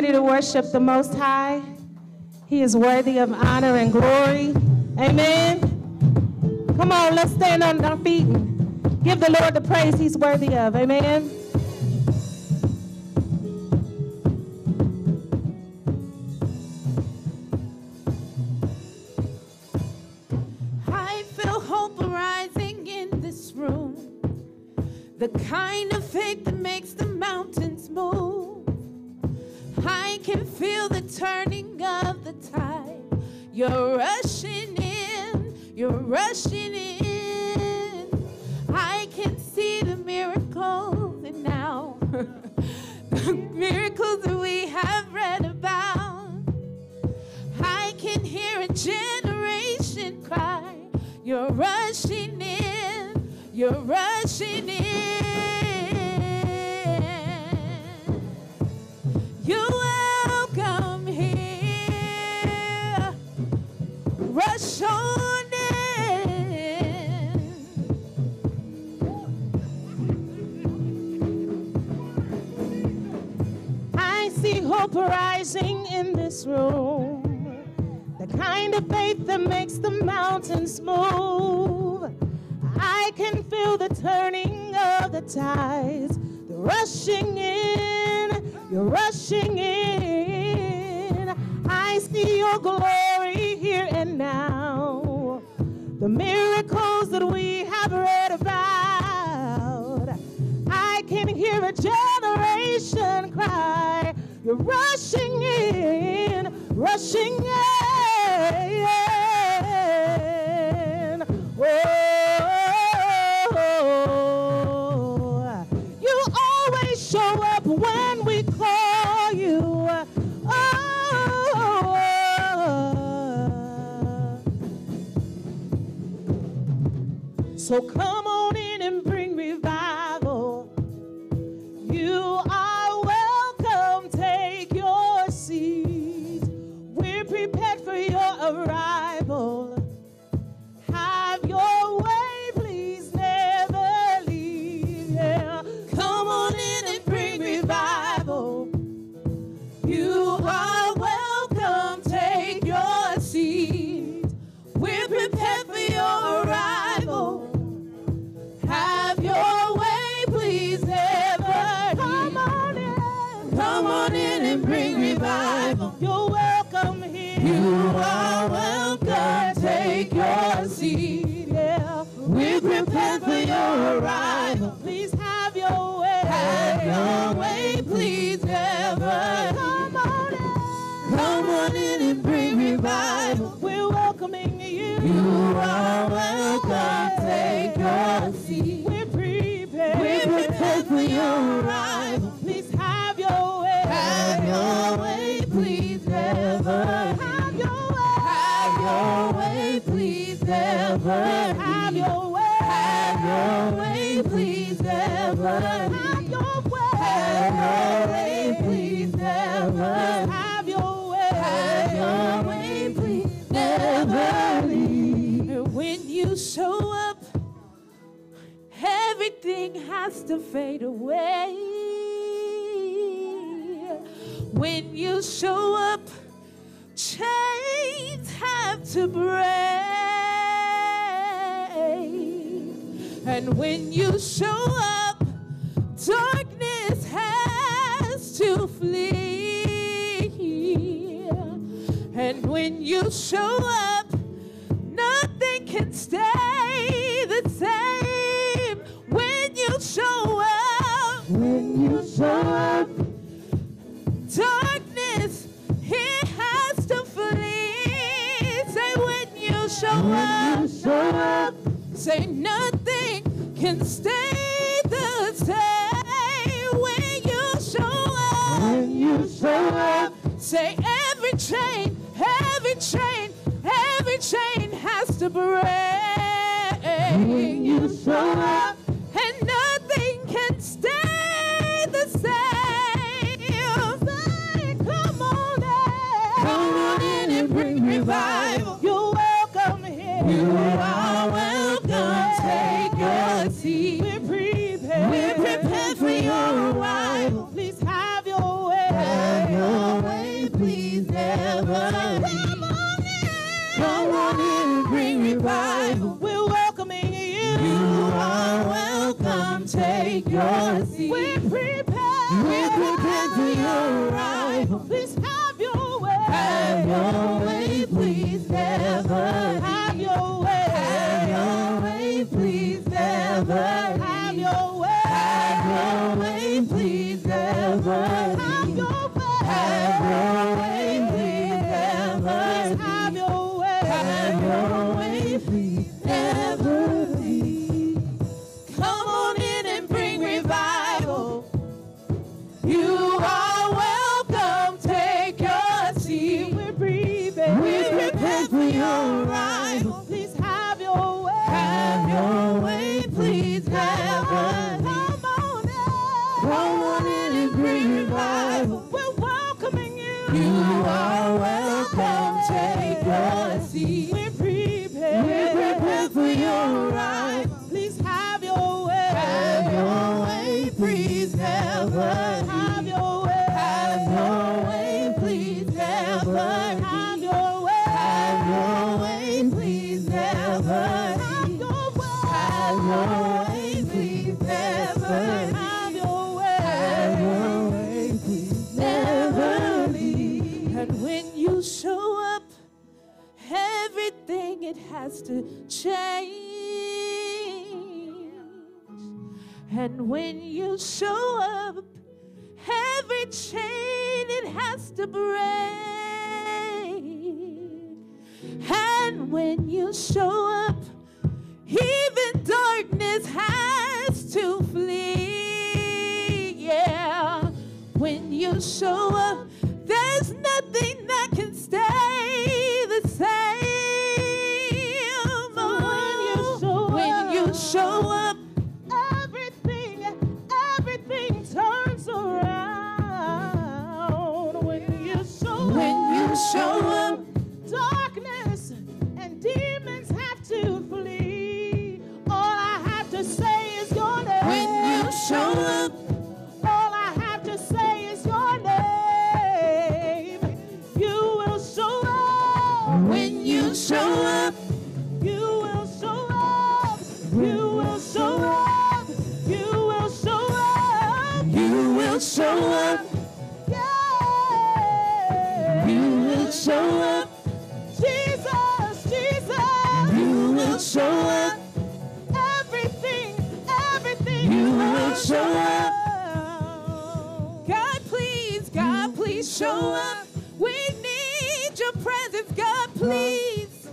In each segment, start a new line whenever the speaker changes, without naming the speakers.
ready to worship the Most High. He is worthy of honor and glory. Amen. Come on, let's stand on our feet and give the Lord the praise he's worthy of. Amen.
You're rushing in, you're rushing in. I can see the miracles, and now the miracles that we have read about. I can hear a generation cry. You're rushing in, you're rushing in. You're
hope rising in this room. The kind of faith that makes the mountains move. I can feel the turning of the tides. The rushing in, you're rushing in. I see your glory now. The miracles that we have read about. I can hear a generation cry. You're rushing in, rushing in. Oh, so come on in and bring repent for your arrival. Please have your
way.
Have your way, please, heaven.
Come on in.
Come on in and bring revival.
We're welcoming you.
You are welcome.
to fade away. When you show up, chains have to break. And when you show up, darkness has to flee. And when you show up, when you show up, say nothing can stay the same. When you show up,
when you show up,
say every chain, every chain, every chain has to break.
When you show up,
and nothing can stay the same. Say, come on in,
come on in and bring revival. You are
show up. We need your presence, God, please.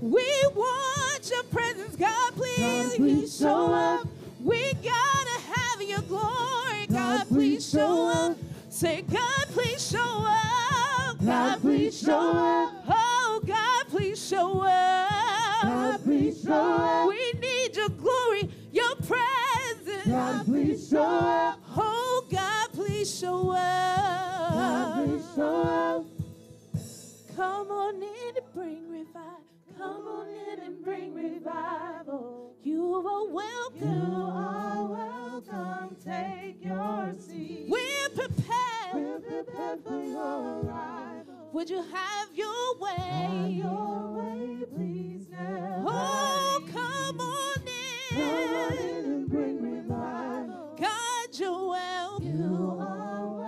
We want your presence, God, please.
God, please show up.
We gotta have your glory, God, please show up. Say, God, please show up.
God, please show up.
Oh, God, please show up.
God, please show up.
We need your glory, your presence.
God, please show up.
Come on in and bring revival. Come on in and bring revival. You are welcome.
You are welcome. Take your seat.
We're prepared.
We're prepared for your arrival.
Would you have your way?
Have your way, please never
Oh, come on in.
Come on
in.
in and bring revival.
God, you're welcome.
You are welcome.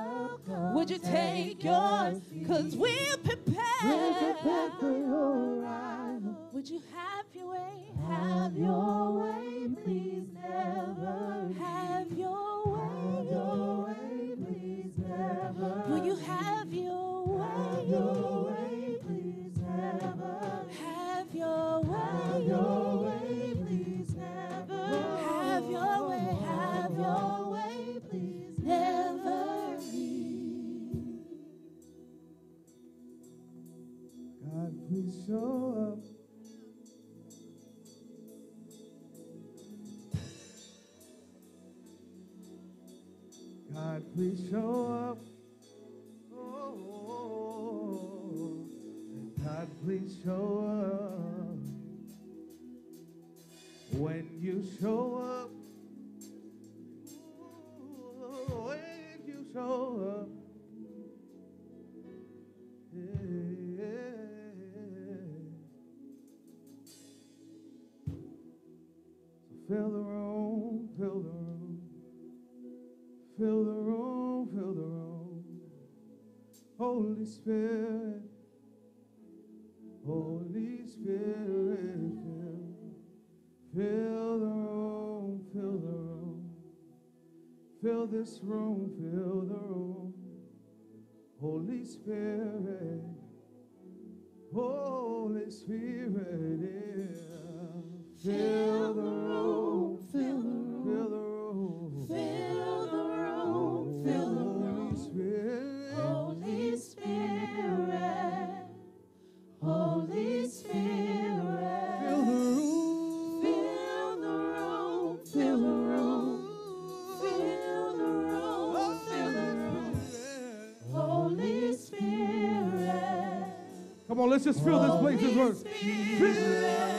Would you take yours? Cause we're
We're
prepared.
prepared for your arrival.
Would you have your way?
Have your way, please never.
Have your way.
Have your way, please never
Will you have your way?
Have your
way?
please never.
Have your way.
Have your
way,
please never
Have your way, have your
way, please
Never
God, please show up. God, please show up. Oh, God, please show up. When you show up, when you show up. Yeah. Fill the room, fill the room, fill the room, fill the room. Holy Spirit, Holy Spirit, fill, fill the room, fill the room, fill this room, fill the room. Holy Spirit, Holy Spirit, yeah. Fill the room,
Fill the room.
fill the room,
Fill the room. Fill the room.
Holy Spirit,
Holy Spirit.
Fill the room,
Fill the room. Fill the room. Fill the room. Fill the room. Holy Spirit.
Come on, let's just fill this place with words.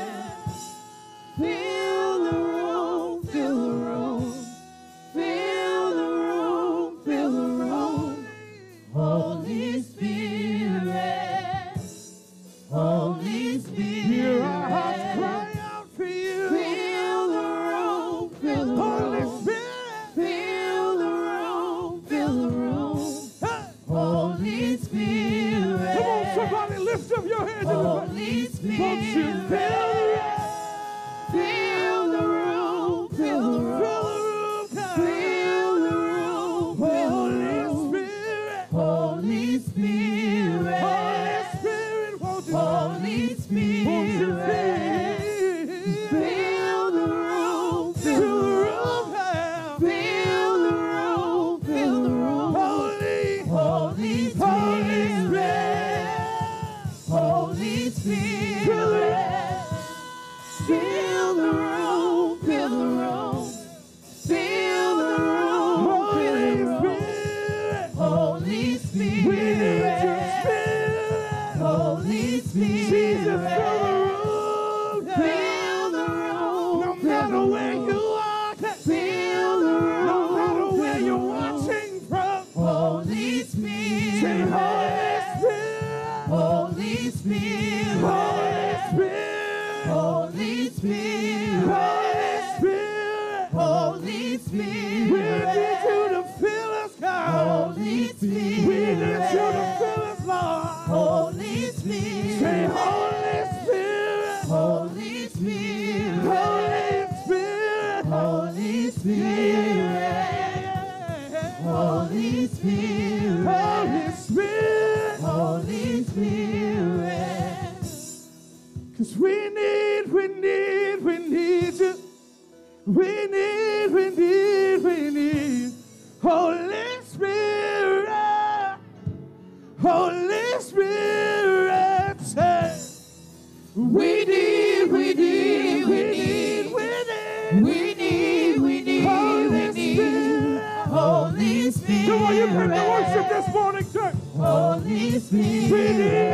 Holy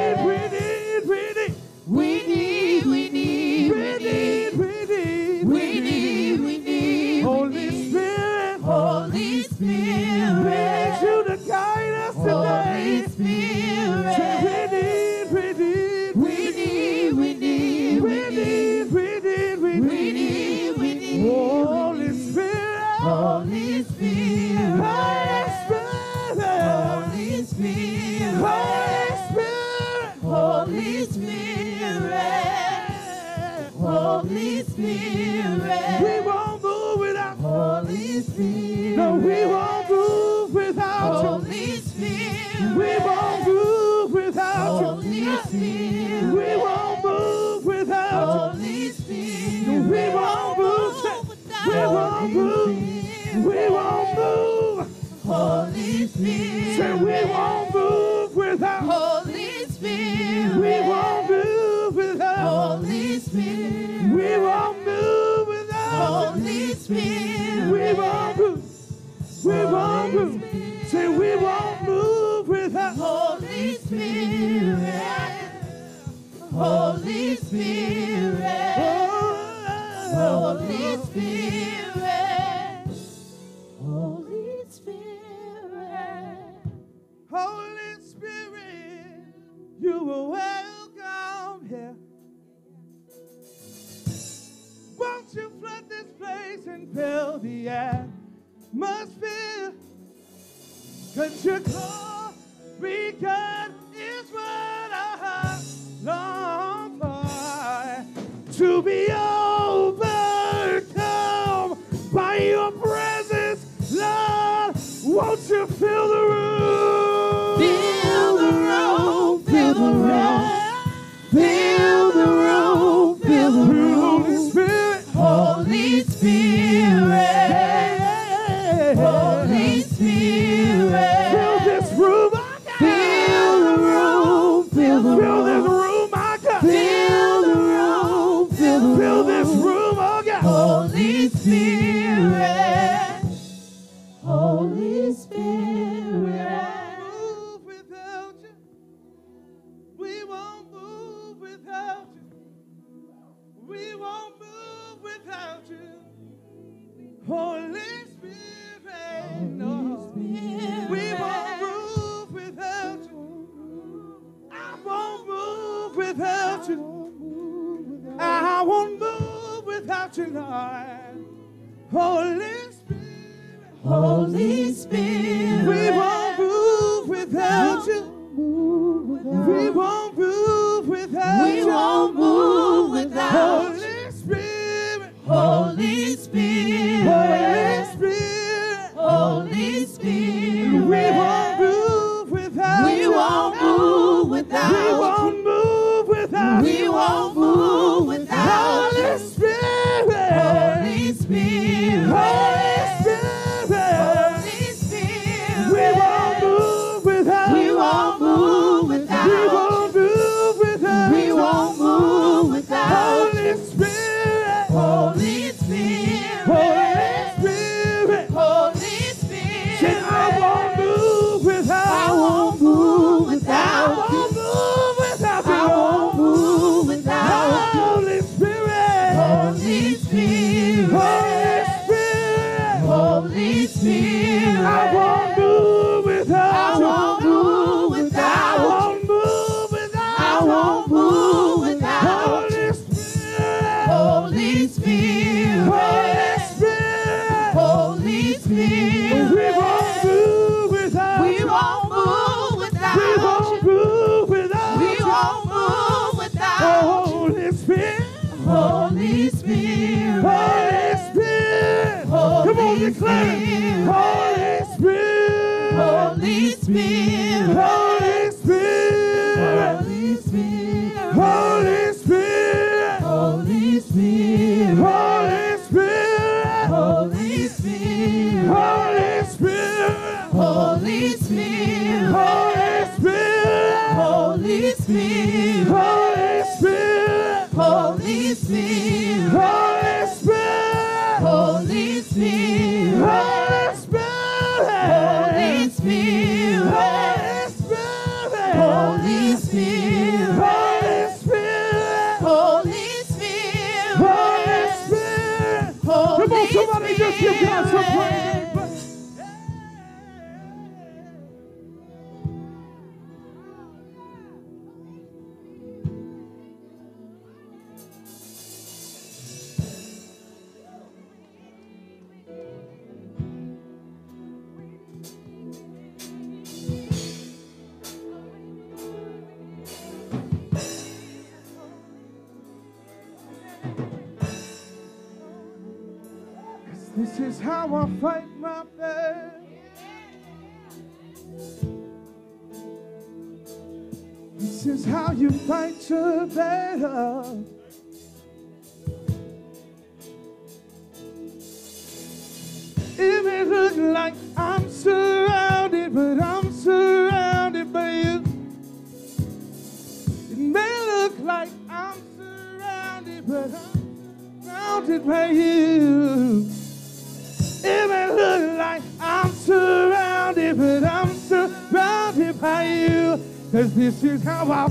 Holy Spirit.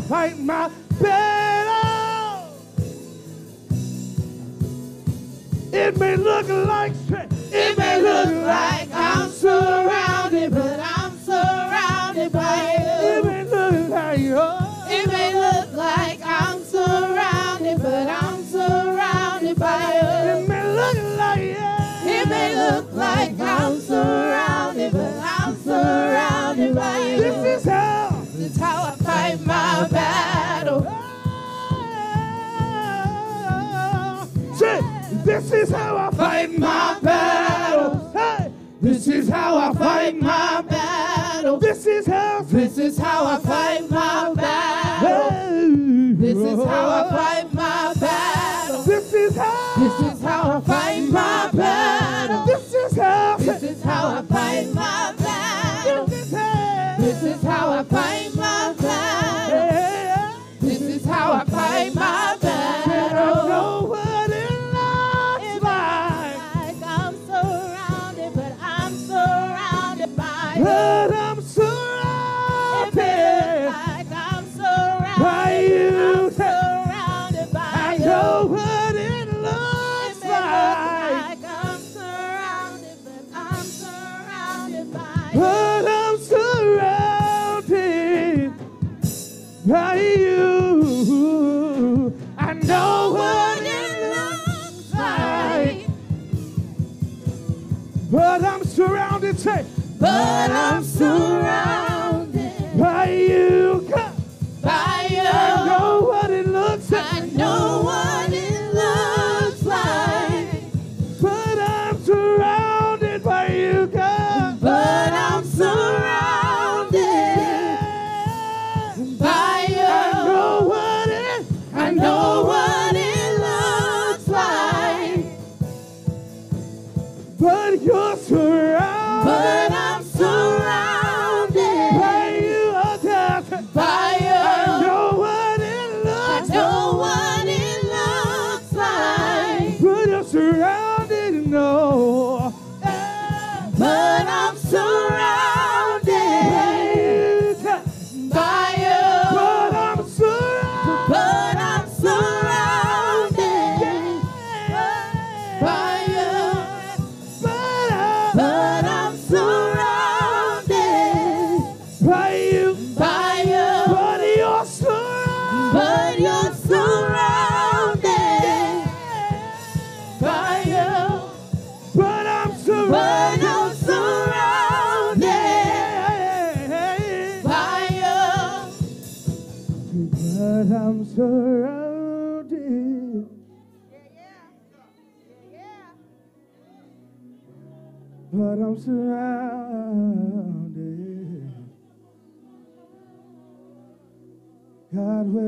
fight now. surrounded no.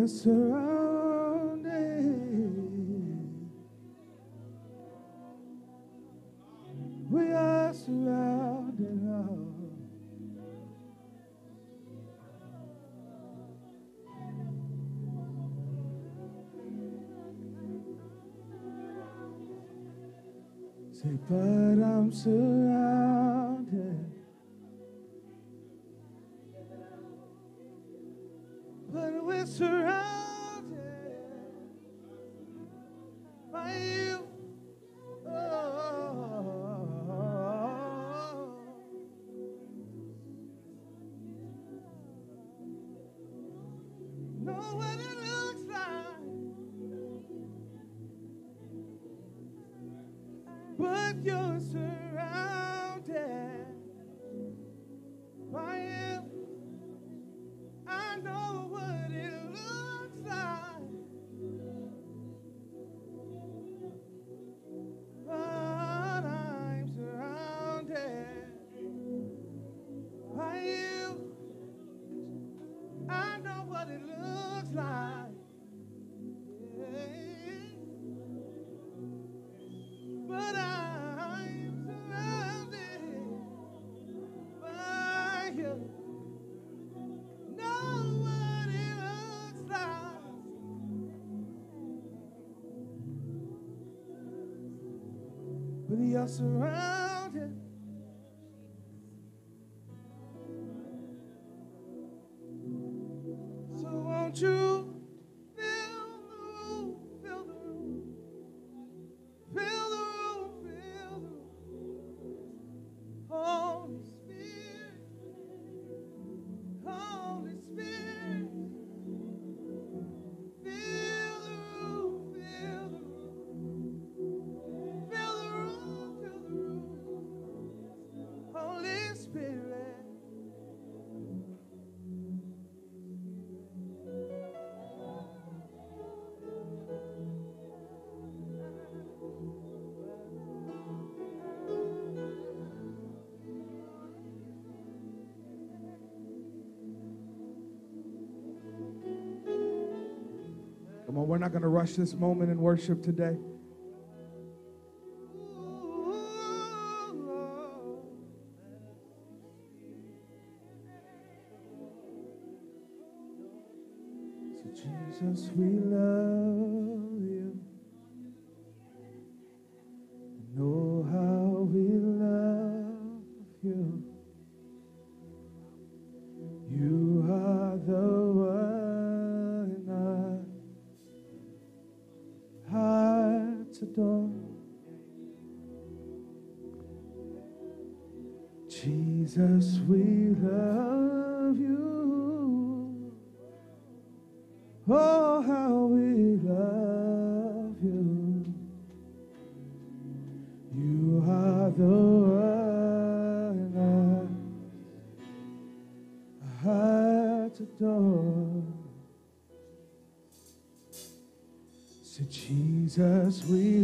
we're surrounded. We are surrounded. Lord. Say, but I'm surrounded. surrounded by you. Oh. Looks like, but you're. But I'm surrounded by you. Looks like. You're surrounded. So won't you? not going to rush this moment in worship today. we love you. Oh, how we love you. You are the one I, I adore. So, Jesus, we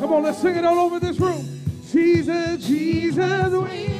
Come on, let's sing it all over this room. Jesus, Jesus, we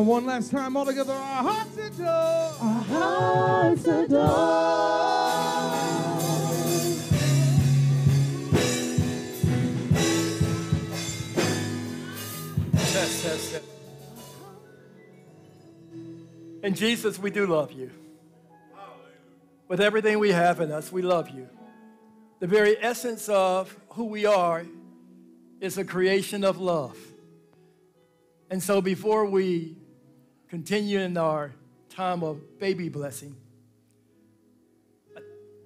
on, one last time, all together. Our hearts adore.
Our hearts adore.
Yes, yes, yes. And Jesus, we do love you. With everything we have in us, we love you. The very essence of who we are is a creation of love. And so before we continue in our time of baby blessing,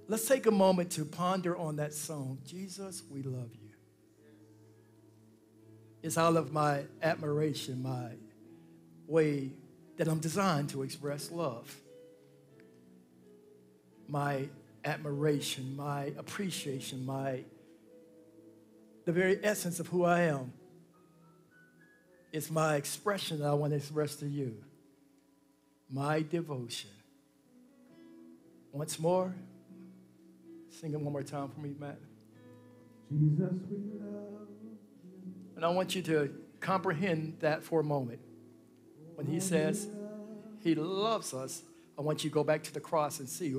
let's take a moment to ponder on that song, Jesus, we love you. It's all of my admiration, my way that I'm designed to express love. My admiration, my appreciation, my the very essence of who I am It's my expression that I want to express to you. My devotion. Once more, sing it one more time for me, Matt.
Jesus, we love
And I want you to comprehend that for a moment. When he says he loves us, I want you to go back to the cross and see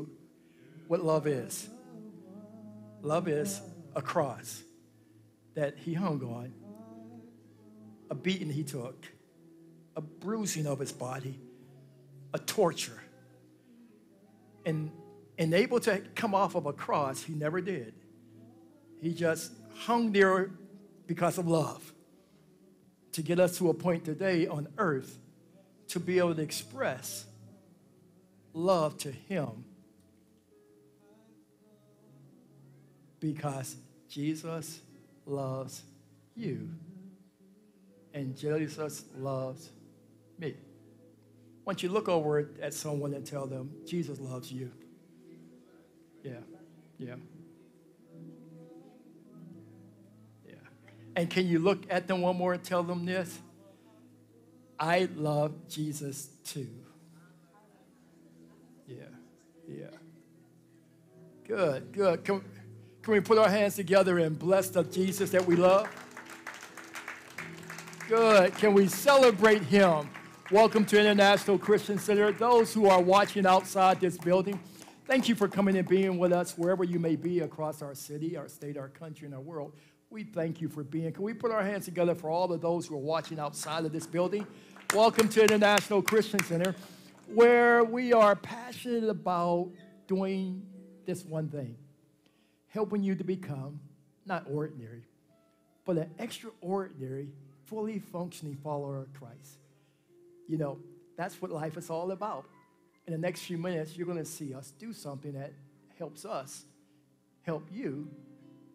what love is. Love is a cross that he hung on, a beating he took, a bruising of his body, a torture. And, and able to come off of a cross, he never did. He just hung there because of love to get us to a point today on earth to be able to express love to him because Jesus loves you and Jesus loves me. Once you look over at someone and tell them, Jesus loves you. Yeah, yeah. Yeah. And can you look at them one more and tell them this? I love Jesus too. Yeah, yeah. Good, good. Can, can we put our hands together and bless the Jesus that we love? Good. Can we celebrate him? Welcome to International Christian Center. Those who are watching outside this building, thank you for coming and being with us wherever you may be across our city, our state, our country, and our world. We thank you for being. Can we put our hands together for all of those who are watching outside of this building? Welcome to International Christian Center. where we are passionate about doing this one thing helping you to become not ordinary, but an extraordinary, fully functioning follower of Christ. You know, that's what life is all about. In the next few minutes, you're going to see us do something that helps us help you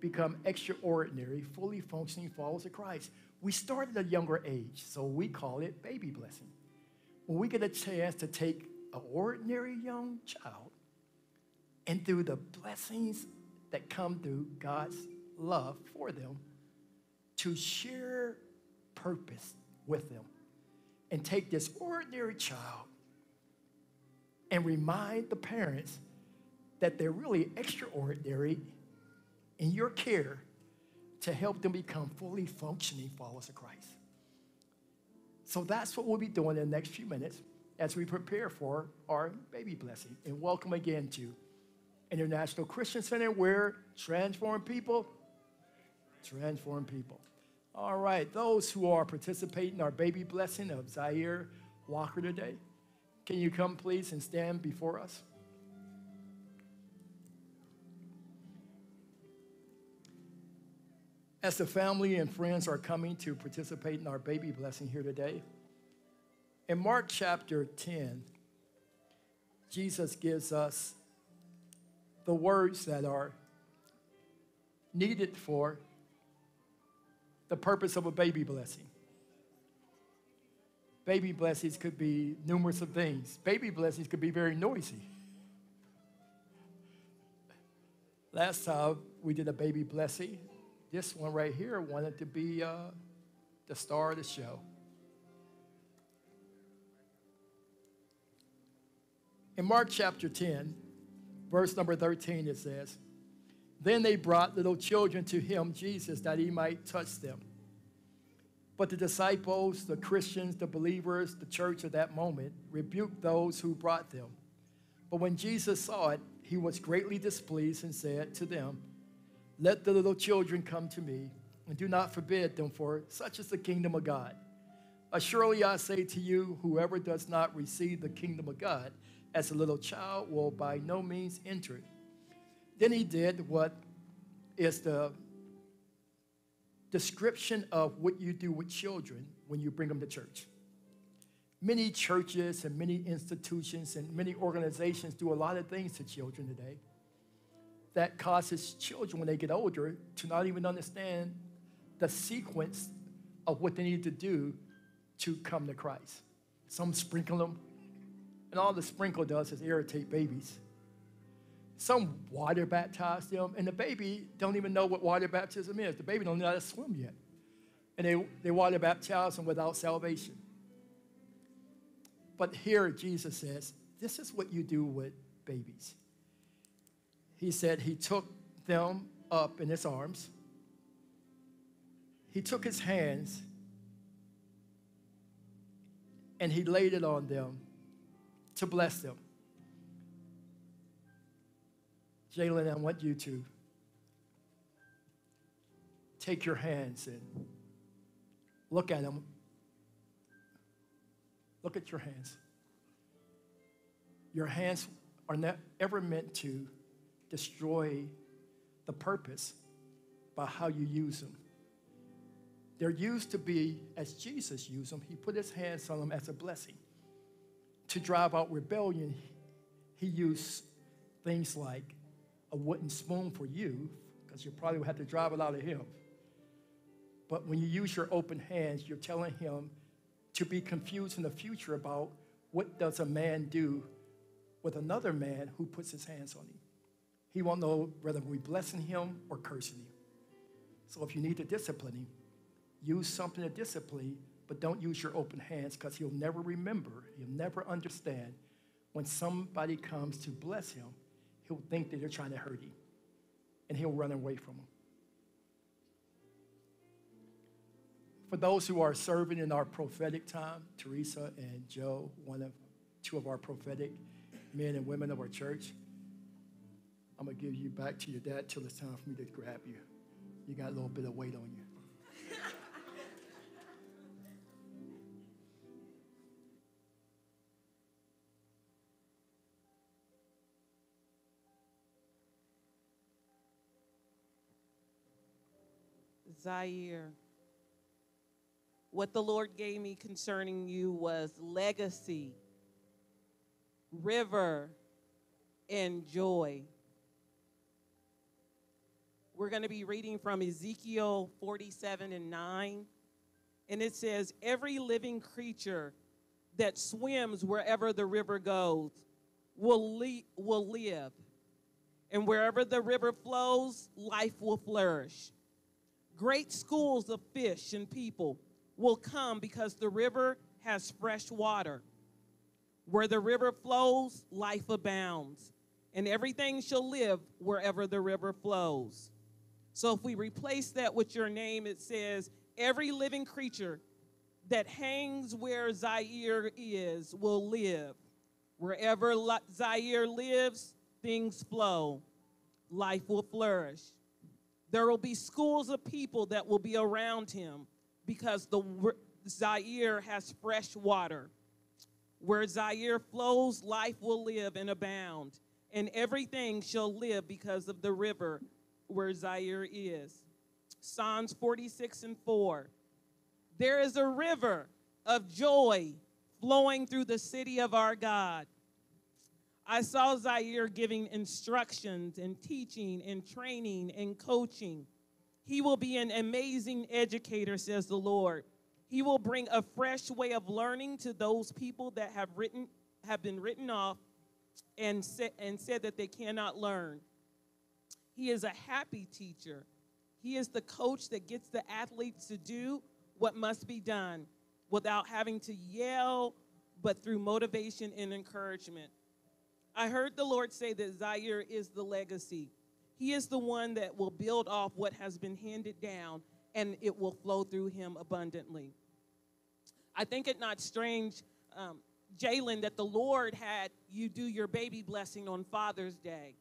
become extraordinary, fully functioning followers of Christ. We start at a younger age, so we call it baby blessing. When we get a chance to take an ordinary young child and through the blessings that come through God's love for them, to share purpose with them and take this ordinary child and remind the parents that they're really extraordinary in your care to help them become fully functioning followers of Christ. So that's what we'll be doing in the next few minutes as we prepare for our baby blessing. And welcome again to International Christian Center where transform people transform people. All right, those who are participating in our baby blessing of Zaire Walker today, can you come please and stand before us? As the family and friends are coming to participate in our baby blessing here today, in Mark chapter 10, Jesus gives us the words that are needed for the purpose of a baby blessing. Baby blessings could be numerous of things. Baby blessings could be very noisy. Last time we did a baby blessing, this one right here wanted to be uh, the star of the show. In Mark chapter 10, verse number 13, it says, Then they brought little children to him, Jesus, that he might touch them. But the disciples, the Christians, the believers, the church of that moment rebuked those who brought them. But when Jesus saw it, he was greatly displeased and said to them, let the little children come to me, and do not forbid them, for such is the kingdom of God. Assuredly, I say to you, whoever does not receive the kingdom of God as a little child will by no means enter it. Then he did what is the description of what you do with children when you bring them to church. Many churches and many institutions and many organizations do a lot of things to children today that causes children, when they get older, to not even understand the sequence of what they need to do to come to Christ. Some sprinkle them, and all the sprinkle does is irritate babies. Some water baptize them, and the baby don't even know what water baptism is. The baby don't know how to swim yet. And they, they water baptize them without salvation. But here Jesus says, this is what you do with babies he said he took them up in his arms. He took his hands and he laid it on them to bless them. Jalen, I want you to take your hands and look at them. Look at your hands. Your hands are not ever meant to destroy the purpose by how you use them. They're used to be as Jesus used them. He put his hands on them as a blessing. To drive out rebellion, he used things like a wooden spoon for you, because you probably would have to drive it out of him. But when you use your open hands, you're telling him to be confused in the future about what does a man do with another man who puts his hands on him. He won't know whether we're blessing him or cursing him. So if you need to discipline him, use something to discipline, but don't use your open hands because he'll never remember, he'll never understand. When somebody comes to bless him, he'll think that they're trying to hurt him, and he'll run away from them. For those who are serving in our prophetic time, Teresa and Joe, one of two of our prophetic men and women of our church, I'm going to give you back to your dad till it's time for me to grab you. You got a little bit of weight on you.
Zaire. What the Lord gave me concerning you was legacy, river, and joy. We're going to be reading from Ezekiel 47 and 9. And it says, Every living creature that swims wherever the river goes will, li- will live. And wherever the river flows, life will flourish. Great schools of fish and people will come because the river has fresh water. Where the river flows, life abounds, and everything shall live wherever the river flows. So if we replace that with your name, it says, Every living creature that hangs where Zaire is will live. Wherever Zaire lives, things flow, life will flourish. There will be schools of people that will be around him because the Zaire has fresh water. Where Zaire flows, life will live and abound, and everything shall live because of the river where Zaire is. Psalms 46 and 4. There is a river of joy flowing through the city of our God. I saw Zaire giving instructions and teaching and training and coaching. He will be an amazing educator, says the Lord. He will bring a fresh way of learning to those people that have written have been written off and, sa- and said that they cannot learn. He is a happy teacher. He is the coach that gets the athletes to do what must be done without having to yell, but through motivation and encouragement. I heard the Lord say that Zaire is the legacy. He is the one that will build off what has been handed down and it will flow through him abundantly. I think it not strange, um, Jalen, that the Lord had you do your baby blessing on Father's Day.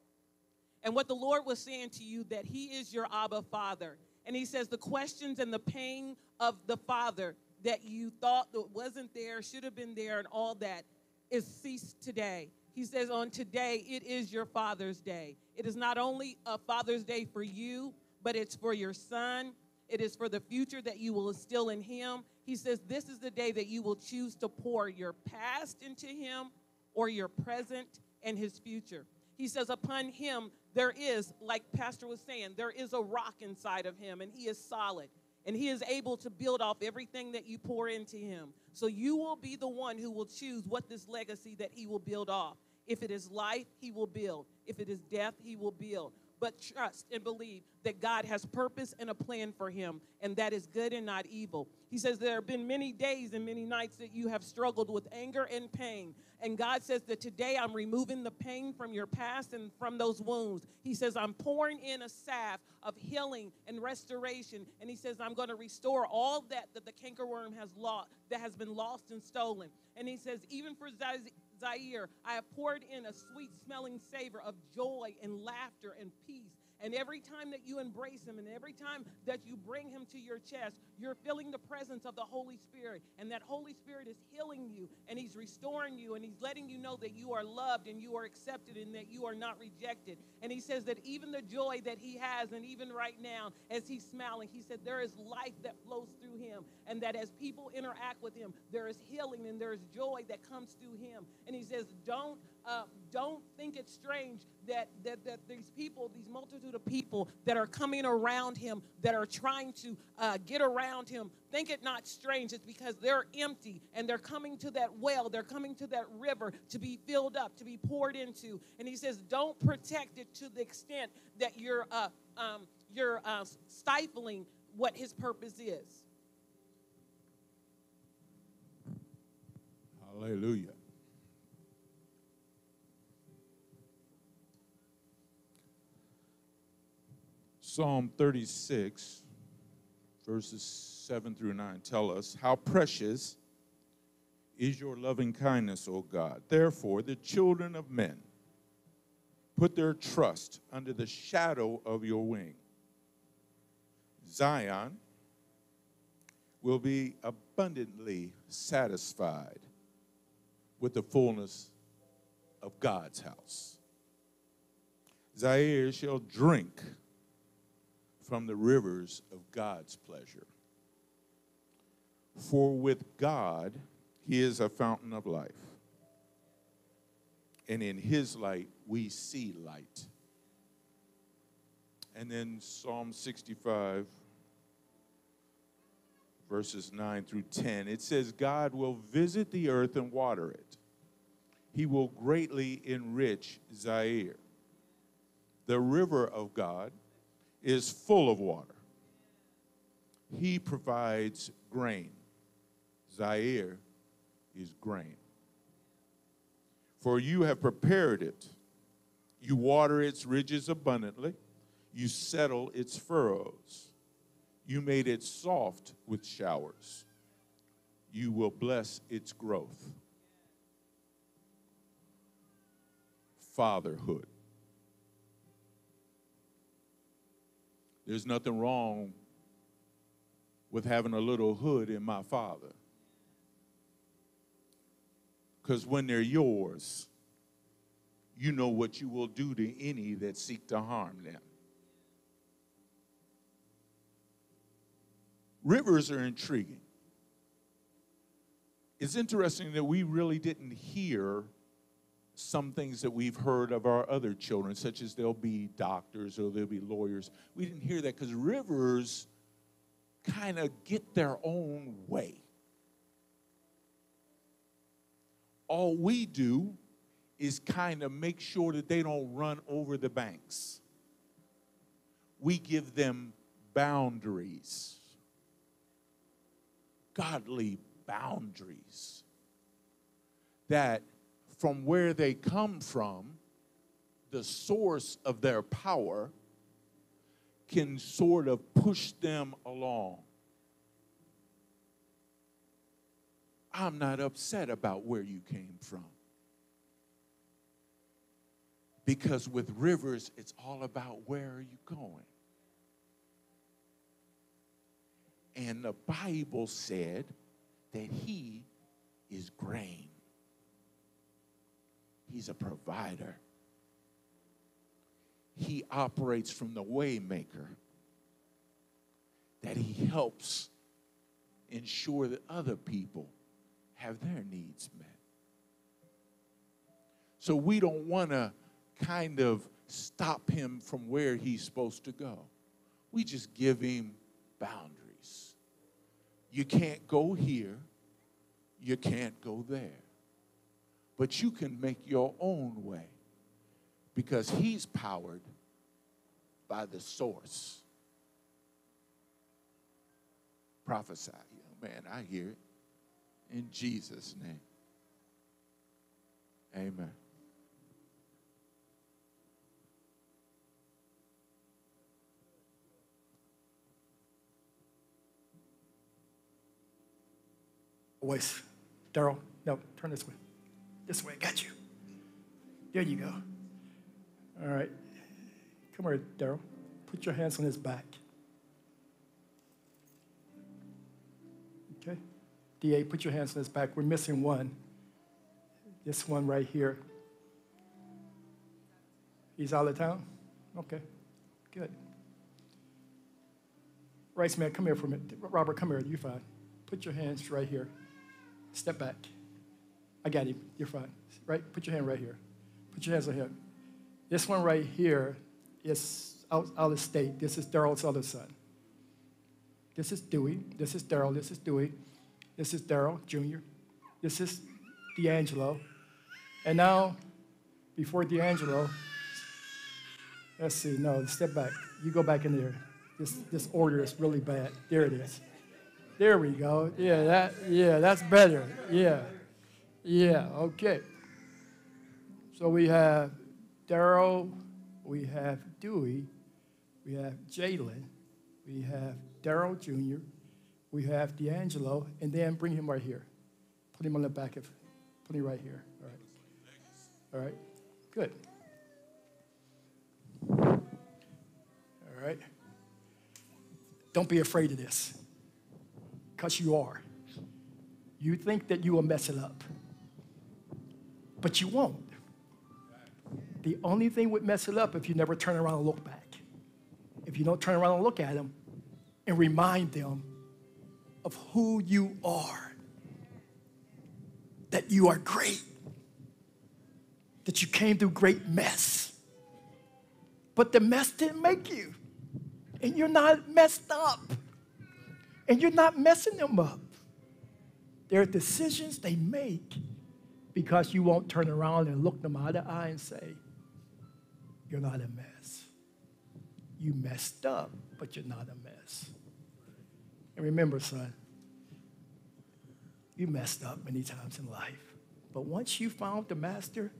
And what the Lord was saying to you that He is your Abba Father. And He says the questions and the pain of the Father that you thought that wasn't there, should have been there, and all that is ceased today. He says, On today, it is your Father's Day. It is not only a Father's Day for you, but it's for your son. It is for the future that you will instill in him. He says, This is the day that you will choose to pour your past into him or your present and his future. He says, Upon him, there is, like Pastor was saying, there is a rock inside of him, and he is solid. And he is able to build off everything that you pour into him. So you will be the one who will choose what this legacy that he will build off. If it is life, he will build. If it is death, he will build but trust and believe that God has purpose and a plan for him, and that is good and not evil. He says, There have been many days and many nights that you have struggled with anger and pain. And God says that today I'm removing the pain from your past and from those wounds. He says, I'm pouring in a salve of healing and restoration. And He says, I'm going to restore all that that the cankerworm has lost, that has been lost and stolen. And He says, even for Zaire, I have poured in a sweet smelling savor of joy and laughter and peace. And every time that you embrace him and every time that you bring him to your chest, you're feeling the presence of the Holy Spirit. And that Holy Spirit is healing you and he's restoring you and he's letting you know that you are loved and you are accepted and that you are not rejected. And he says that even the joy that he has, and even right now, as he's smiling, he said there is life that flows through him. And that as people interact with him, there is healing and there is joy that comes through him. And he says, don't uh, don't think it's strange that, that, that these people, these multitude of people that are coming around him, that are trying to uh, get around him, think it not strange. It's because they're empty and they're coming to that well, they're coming to that river to be filled up, to be poured into. And he says, don't protect it to the extent that you're, uh, um, you're uh, stifling what his purpose is.
Hallelujah. Psalm 36, verses 7 through 9 tell us how precious is your loving kindness, O God. Therefore, the children of men put their trust under the shadow of your wing. Zion will be abundantly satisfied with the fullness of God's house. Zaire shall drink
from the rivers of God's pleasure. For with God, He is a fountain of life. And in His light, we see light. And then Psalm 65, verses 9 through 10, it says, God will visit the earth and water it. He will greatly enrich Zaire. The river of God is full of water. He provides grain. Zaire is grain. For you have prepared it. You water its ridges abundantly. You settle its furrows. You made it soft with showers. You will bless its growth. Fatherhood. There's nothing wrong with having a little hood in my father. Because when they're yours, you know what you will do to any that seek to harm them. Rivers are intriguing. It's interesting that we really didn't hear some things that we've heard of our other children, such as they'll be doctors or they'll be lawyers. We didn't hear that because rivers kind of get their own way. All we do is kind of make sure that they don't run over the banks. We give them boundaries, godly boundaries that from where they come from, the source of their power, can sort of push them along. I'm not upset about where you came from. Because with rivers, it's all about where are you going? And the Bible said that he is grain. He's a provider. He operates from the waymaker that he helps ensure that other people have their needs met. So we don't want to kind of stop him from where he's supposed to go. We just give him boundaries. You can't go here, you can't go there but you can make your own way because he's powered by the source. Prophesy, young man, I hear it. In Jesus' name. Amen.
Voice. Daryl, no, turn this way. This way, I got you. There you go. All right. Come here, Daryl. Put your hands on his back. Okay. DA, put your hands on his back. We're missing one. This one right here. He's out of town? Okay. Good. Rice man, come here for a minute. Robert, come here. You fine. Put your hands right here. Step back. I got him. You're fine. Right? Put your hand right here. Put your hands on him. This one right here is out, out of state. This is Daryl's other son. This is Dewey. This is Daryl. This is Dewey. This is Daryl Jr. This is D'Angelo. And now, before D'Angelo, let's see. No, step back. You go back in there. This, this order is really bad. There it is. There we go. Yeah, that, yeah, that's better. Yeah. Yeah, okay. So we have Daryl, we have Dewey, we have Jalen, we have Daryl Jr., we have D'Angelo, and then bring him right here. Put him on the back of, put him right here. All right. All right. Good. All right. Don't be afraid of this, because you are. You think that you will mess it up but you won't. The only thing would mess it up if you never turn around and look back. if you don't turn around and look at them and remind them of who you are, that you are great, that you came through great mess. But the mess didn't make you, and you're not messed up, and you're not messing them up. There are decisions they make because you won't turn around and look them eye the eye and say, You're not a mess. You messed up, but you're not a mess. And remember, son, you messed up many times in life. But once you found the master,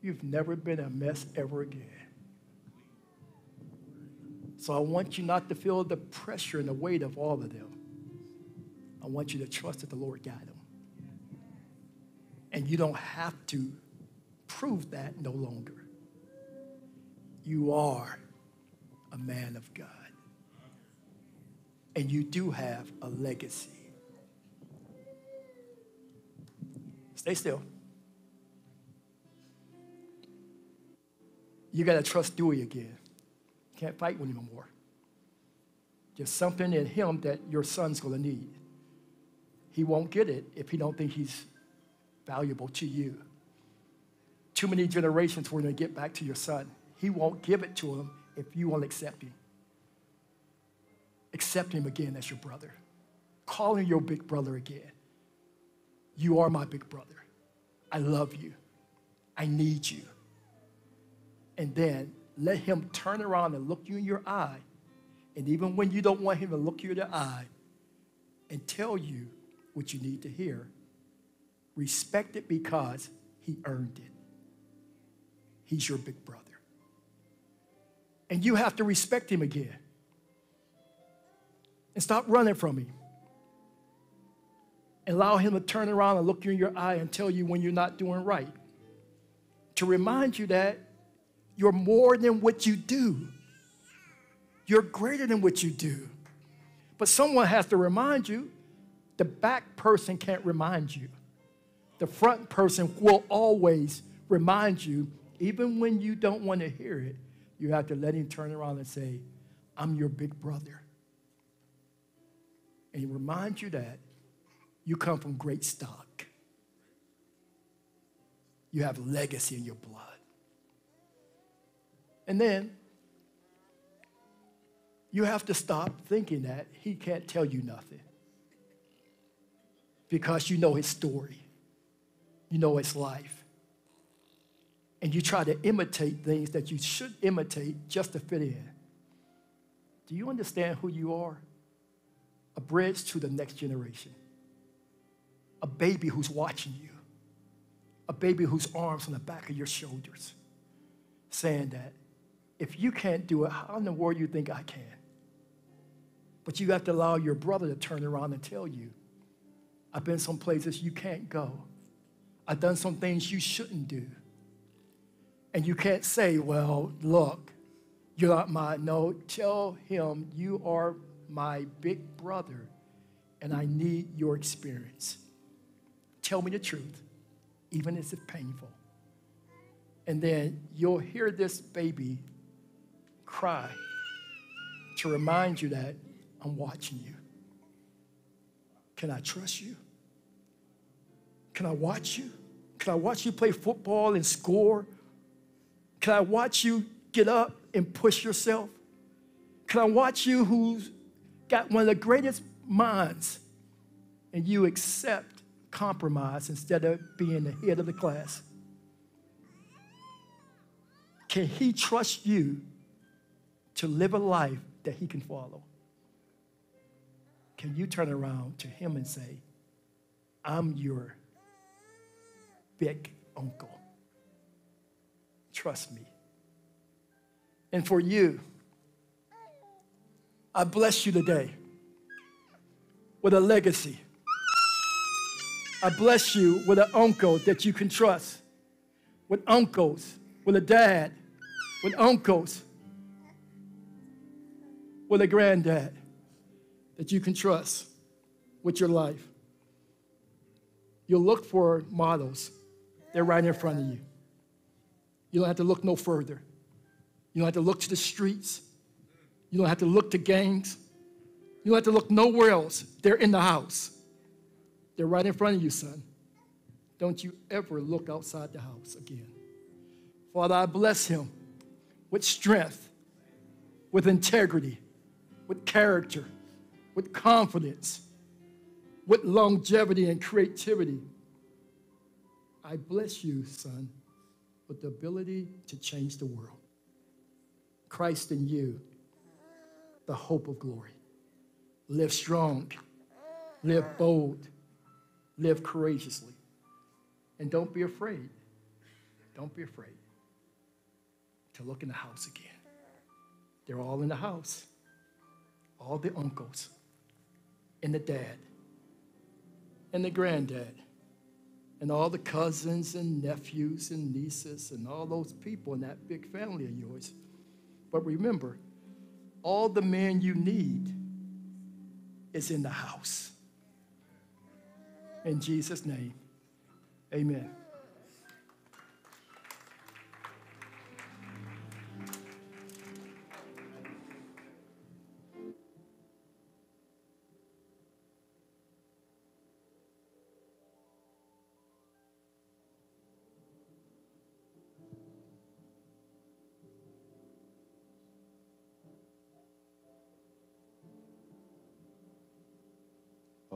you've never been a mess ever again. So I want you not to feel the pressure and the weight of all of them. I want you to trust that the Lord guide them. And you don't have to prove that no longer. You are a man of God. And you do have a legacy. Stay still. You got to trust Dewey again. Can't fight with him anymore. There's something in him that your son's going to need. He won't get it if he don't think he's valuable to you. Too many generations we're going to get back to your son. He won't give it to him if you won't accept him. Accept him again as your brother. Call him your big brother again. You are my big brother. I love you. I need you. And then let him turn around and look you in your eye. And even when you don't want him to look you in the eye and tell you what you need to hear, respect it because he earned it. He's your big brother. And you have to respect him again. And stop running from him. Allow him to turn around and look you in your eye and tell you when you're not doing right. To remind you that you're more than what you do. You're greater than what you do. But someone has to remind you. The back person can't remind you. The front person will always remind you, even when you don't want to hear it. You have to let him turn around and say, I'm your big brother. And he reminds you that you come from great stock. You have legacy in your blood. And then you have to stop thinking that he can't tell you nothing because you know his story, you know it's life. And you try to imitate things that you should imitate just to fit in. Do you understand who you are? A bridge to the next generation a baby who's watching you, a baby whose arms on the back of your shoulders, saying that if you can't do it, how in the world you think I can? But you have to allow your brother to turn around and tell you, I've been some places you can't go. I've done some things you shouldn't do. And you can't say, well, look, you're not my. No, tell him you are my big brother and I need your experience. Tell me the truth, even if it's painful. And then you'll hear this baby cry to remind you that I'm watching you. Can I trust you? Can I watch you? Can I watch you play football and score? Can I watch you get up and push yourself? Can I watch you who's got one of the greatest minds and you accept compromise instead of being the head of the class? Can he trust you to live a life that he can follow? Can you turn around to him and say, I'm your big uncle? Trust me. And for you, I bless you today with a legacy. I bless you with an uncle that you can trust, with uncles, with a dad, with uncles, with a granddad that you can trust with your life. You'll look for models, they're right in front of you. You don't have to look no further. You don't have to look to the streets. You don't have to look to gangs. You don't have to look nowhere else. They're in the house. They're right in front of you, son. Don't you ever look outside the house again. Father, I bless him with strength, with integrity, with character, with confidence, with longevity and creativity. I bless you, son, with the ability to change the world. Christ in you, the hope of glory. Live strong, live bold, live courageously, and don't be afraid. Don't be afraid to look in the house again. They're all in the house, all the uncles, and the dad, and the granddad, and all the cousins and nephews and nieces, and all those people in that big family of yours. But remember, all the man you need is in the house. In Jesus' name, amen.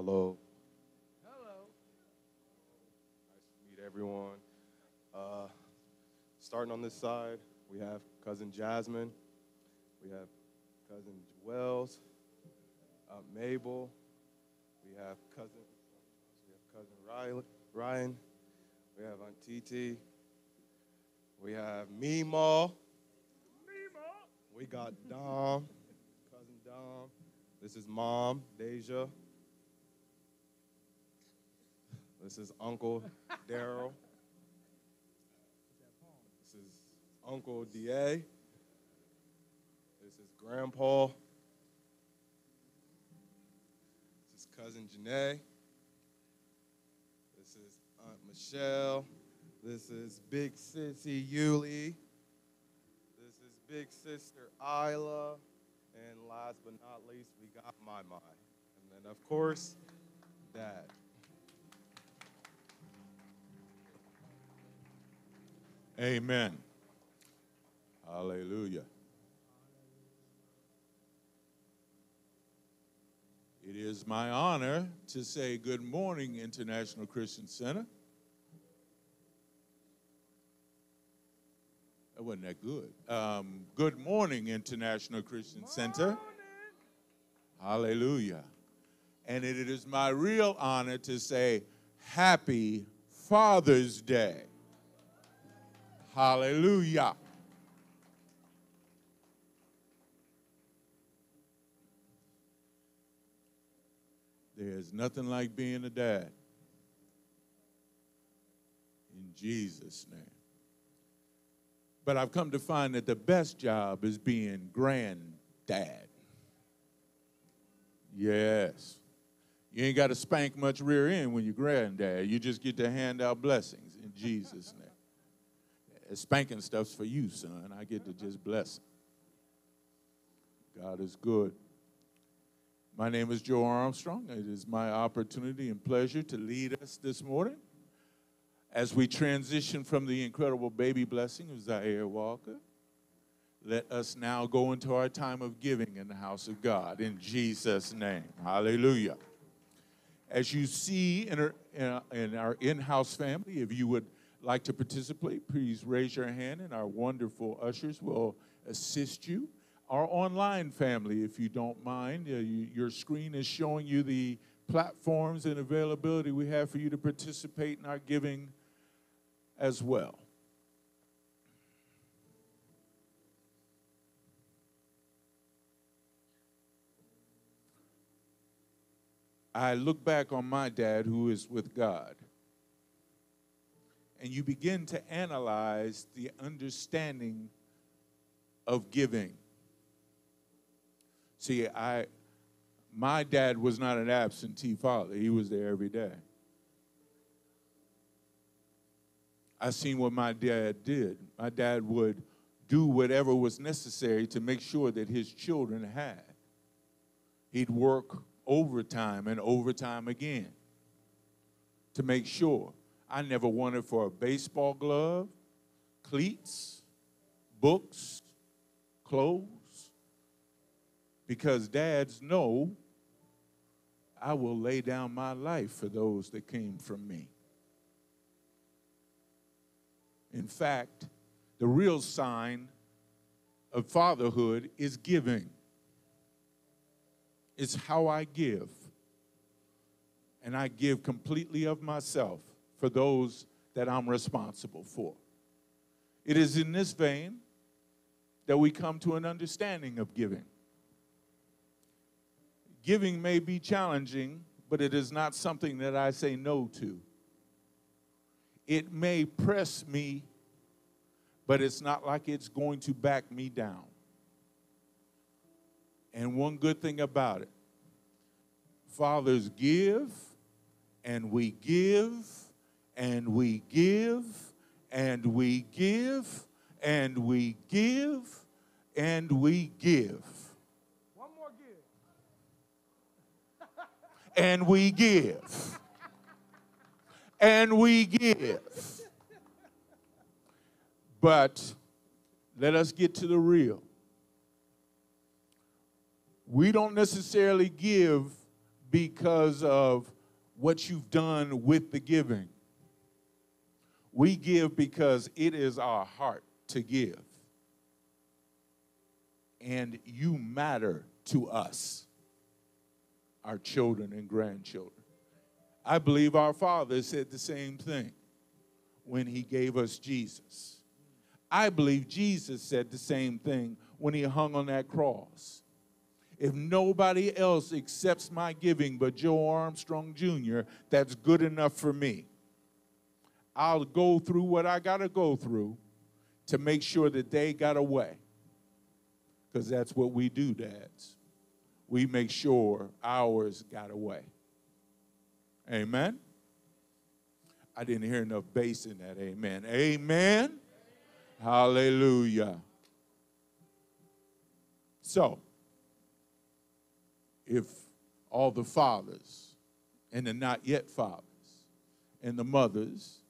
Hello. Hello. Nice to meet everyone. Uh, starting on this side, we have cousin Jasmine. We have cousin Wells, uh, Mabel. We have cousin. We have cousin Riley, Ryan. We have Aunt Titi. We have Meemaw. We got Dom, cousin Dom. This is mom, Deja. This is Uncle Daryl. This is Uncle Da. This is Grandpa. This is cousin Janae. This is Aunt Michelle. This is Big Sissy Yuli. This is Big Sister Isla. And last but not least, we got my my. And then, of course, Dad.
Amen. Hallelujah. It is my honor to say good morning, International Christian Center. That wasn't that good. Um, good morning, International Christian Center. Hallelujah. And it is my real honor to say Happy Father's Day. Hallelujah. There's nothing like being a dad. In Jesus' name. But I've come to find that the best job is being granddad. Yes. You ain't got to spank much rear end when you're granddad. You just get to hand out blessings in Jesus' name spanking stuff's for you, son. I get to just bless. God is good. My name is Joe Armstrong. It is my opportunity and pleasure to lead us this morning as we transition from the incredible baby blessing of Zaire Walker. Let us now go into our time of giving in the house of God in Jesus' name. Hallelujah. As you see in our, in our in house family, if you would like to participate, please raise your hand and our wonderful ushers will assist you. Our online family, if you don't mind, uh, you, your screen is showing you the platforms and availability we have for you to participate in our giving as well. I look back on my dad who is with God and you begin to analyze the understanding of giving. See, I my dad was not an absentee father. He was there every day. I seen what my dad did. My dad would do whatever was necessary to make sure that his children had. He'd work overtime and overtime again to make sure. I never wanted for a baseball glove, cleats, books, clothes, because dads know I will lay down my life for those that came from me. In fact, the real sign of fatherhood is giving. It's how I give. And I give completely of myself for those that I'm responsible for. It is in this vein that we come to an understanding of giving. Giving may be challenging, but it is not something that I say no to. It may press me, but it's not like it's going to back me down. And one good thing about it fathers give, and we give, and we give, and we give, and we give, and we give.
One more give.
and we give. And we give. But let us get to the real. We don't necessarily give because of what you've done with the giving. We give because it is our heart to give. And you matter to us our children and grandchildren. I believe our Father said the same thing when He gave us Jesus. I believe Jesus said the same thing when He hung on that cross. If nobody else accepts my giving but Joe Armstrong Jr., that's good enough for me. I'll go through what I got to go through to make sure that they got away. Because that's what we do, dads we make sure ours got away. Amen. I didn't hear enough bass in that. Amen. Amen. Hallelujah. So, if all the fathers and the not yet fathers and the mothers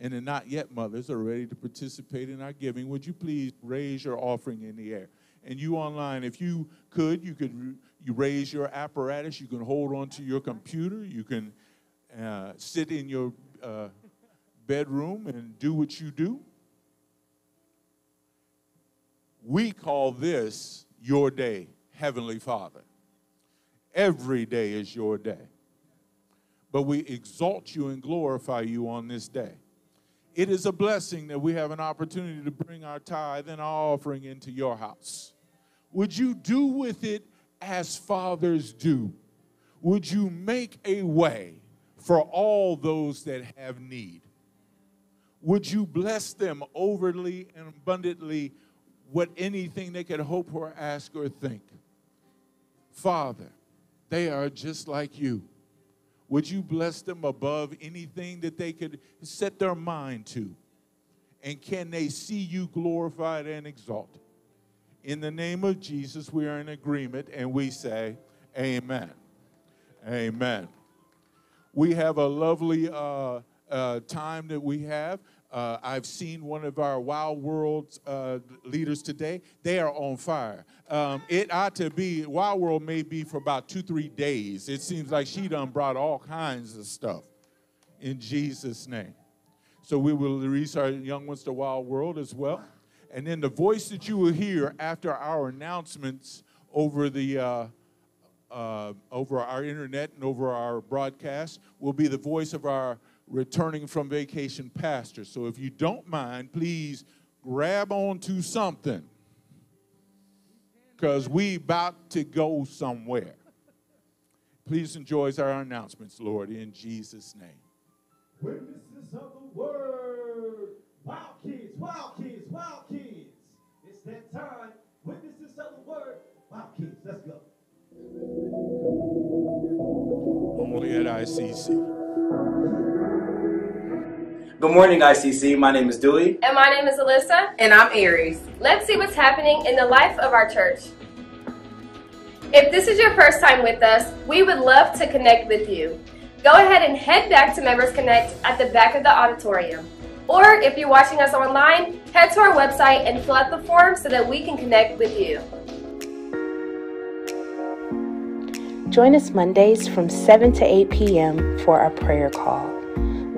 and the not yet mothers are ready to participate in our giving, would you please raise your offering in the air? And you online, if you could, you could you raise your apparatus. You can hold on to your computer. You can uh, sit in your uh, bedroom and do what you do. We call this your day, Heavenly Father. Every day is your day. But we exalt you and glorify you on this day. It is a blessing that we have an opportunity to bring our tithe and our offering into your house. Would you do with it as fathers do? Would you make a way for all those that have need? Would you bless them overly and abundantly what anything they could hope or ask or think? Father, they are just like you. Would you bless them above anything that they could set their mind to? And can they see you glorified and exalted? In the name of Jesus, we are in agreement and we say, Amen. Amen. We have a lovely uh, uh, time that we have. Uh, I've seen one of our Wild World uh, leaders today. They are on fire. Um, it ought to be, Wild World may be for about two, three days. It seems like she done brought all kinds of stuff in Jesus' name. So we will release our young ones to Wild World as well. And then the voice that you will hear after our announcements over the uh, uh, over our internet and over our broadcast will be the voice of our returning from vacation pastor. So if you don't mind, please grab onto something because we about to go somewhere. Please enjoy our announcements, Lord, in Jesus' name.
Witnesses of the word. Wild kids, wild kids, wild kids. It's that time. Witnesses of the word. Wild kids, let's go.
Only at ICC.
Good morning, ICC. My name is Dewey.
And my name is Alyssa.
And I'm Aries.
Let's see what's happening in the life of our church. If this is your first time with us, we would love to connect with you. Go ahead and head back to Members Connect at the back of the auditorium. Or if you're watching us online, head to our website and fill out the form so that we can connect with you.
Join us Mondays from 7 to 8 p.m. for our prayer call.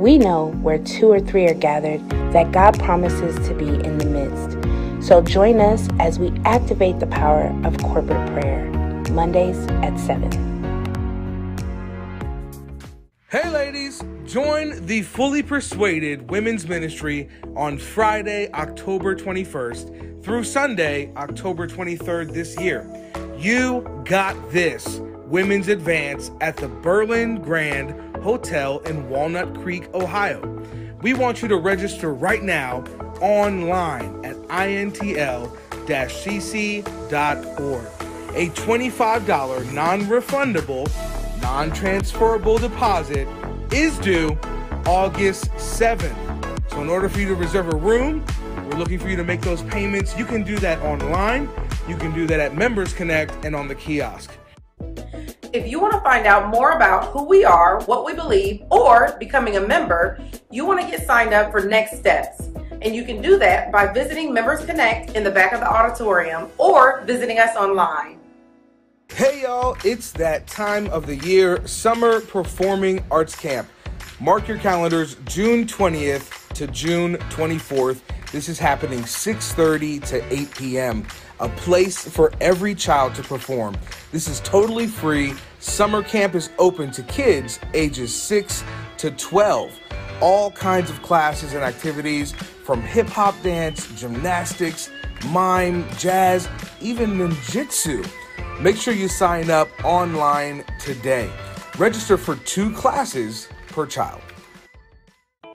We know where two or three are gathered that God promises to be in the midst. So join us as we activate the power of corporate prayer, Mondays at 7.
Hey, ladies, join the Fully Persuaded Women's Ministry on Friday, October 21st through Sunday, October 23rd this year. You got this Women's Advance at the Berlin Grand Hotel in Walnut Creek, Ohio. We want you to register right now online at intl cc.org. A $25 non refundable, non transferable deposit is due August 7th. So, in order for you to reserve a room, we're looking for you to make those payments. You can do that online, you can do that at Members Connect and on the kiosk.
If you want to find out more about who we are, what we believe, or becoming a member, you want to get signed up for Next Steps. And you can do that by visiting Members Connect in the back of the auditorium or visiting us online.
Hey y'all, it's that time of the year, Summer Performing Arts Camp. Mark your calendars June 20th to June 24th. This is happening 6:30 to 8 p.m. A place for every child to perform. This is totally free. Summer camp is open to kids ages 6 to 12. All kinds of classes and activities from hip hop dance, gymnastics, mime, jazz, even ninjutsu. Make sure you sign up online today. Register for two classes per child.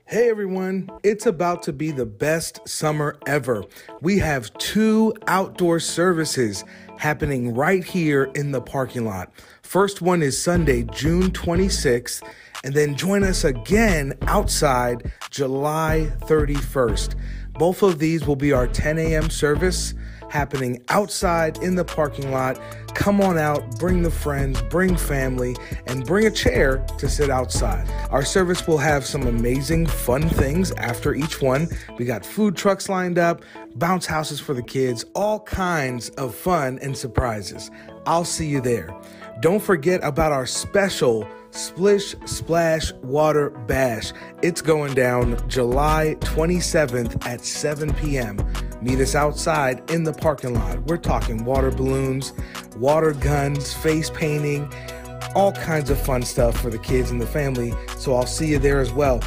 Hey everyone, it's about to be the best summer ever. We have two outdoor services happening right here in the parking lot. First one is Sunday, June 26th, and then join us again outside July 31st. Both of these will be our 10 a.m. service happening outside in the parking lot. Come on out, bring the friends, bring family, and bring a chair to sit outside. Our service will have some amazing fun things after each one. We got food trucks lined up, bounce houses for the kids, all kinds of fun and surprises. I'll see you there. Don't forget about our special Splish Splash Water Bash. It's going down July 27th at 7 p.m. Meet us outside in the parking lot. We're talking water balloons, water guns, face painting, all kinds of fun stuff for the kids and the family. So I'll see you there as well.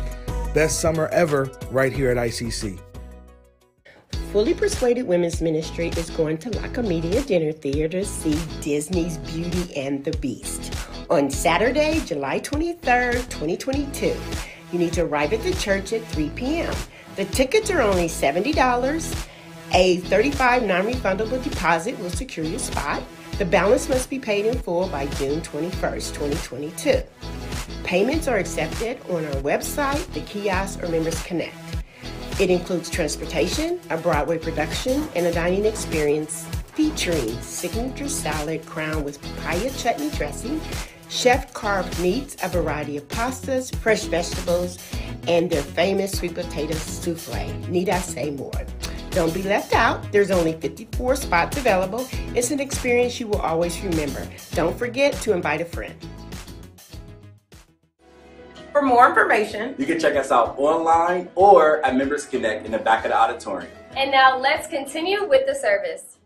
Best summer ever right here at ICC.
Fully Persuaded Women's Ministry is going to La Comedia Dinner Theater to see Disney's Beauty and the Beast on Saturday, July 23rd, 2022. You need to arrive at the church at 3 p.m. The tickets are only $70. A 35 non-refundable deposit will secure your spot. The balance must be paid in full by June 21st, 2022. Payments are accepted on our website, the kiosk, or Members Connect. It includes transportation, a Broadway production, and a dining experience featuring signature salad crowned with papaya chutney dressing, chef carved meats, a variety of pastas, fresh vegetables, and their famous sweet potato souffle. Need I say more? Don't be left out. There's only 54 spots available. It's an experience you will always remember. Don't forget to invite a friend.
For more information,
You can check us out online or at Members Connect in the back of the auditorium.
And now let's continue with the service.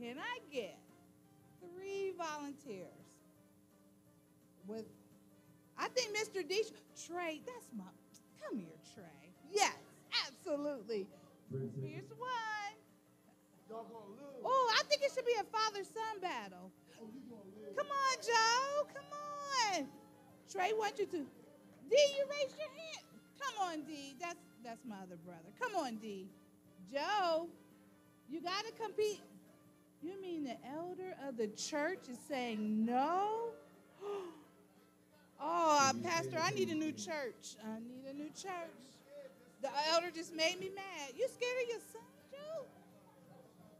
Can I get three volunteers? With, I think Mr. D. Trey, that's my. Come here, Trey. Yes, absolutely. Here's one. Oh, I think it should be a father-son battle. Come on, Joe. Come on. Trey, want you to. D, you raised your hand. Come on, D. That's that's my other brother. Come on, D. Joe, you got to compete. You mean the elder of the church is saying no? Oh, Pastor, I need a new church. I need a new church. The elder just made me mad. You scared of your son, Joe?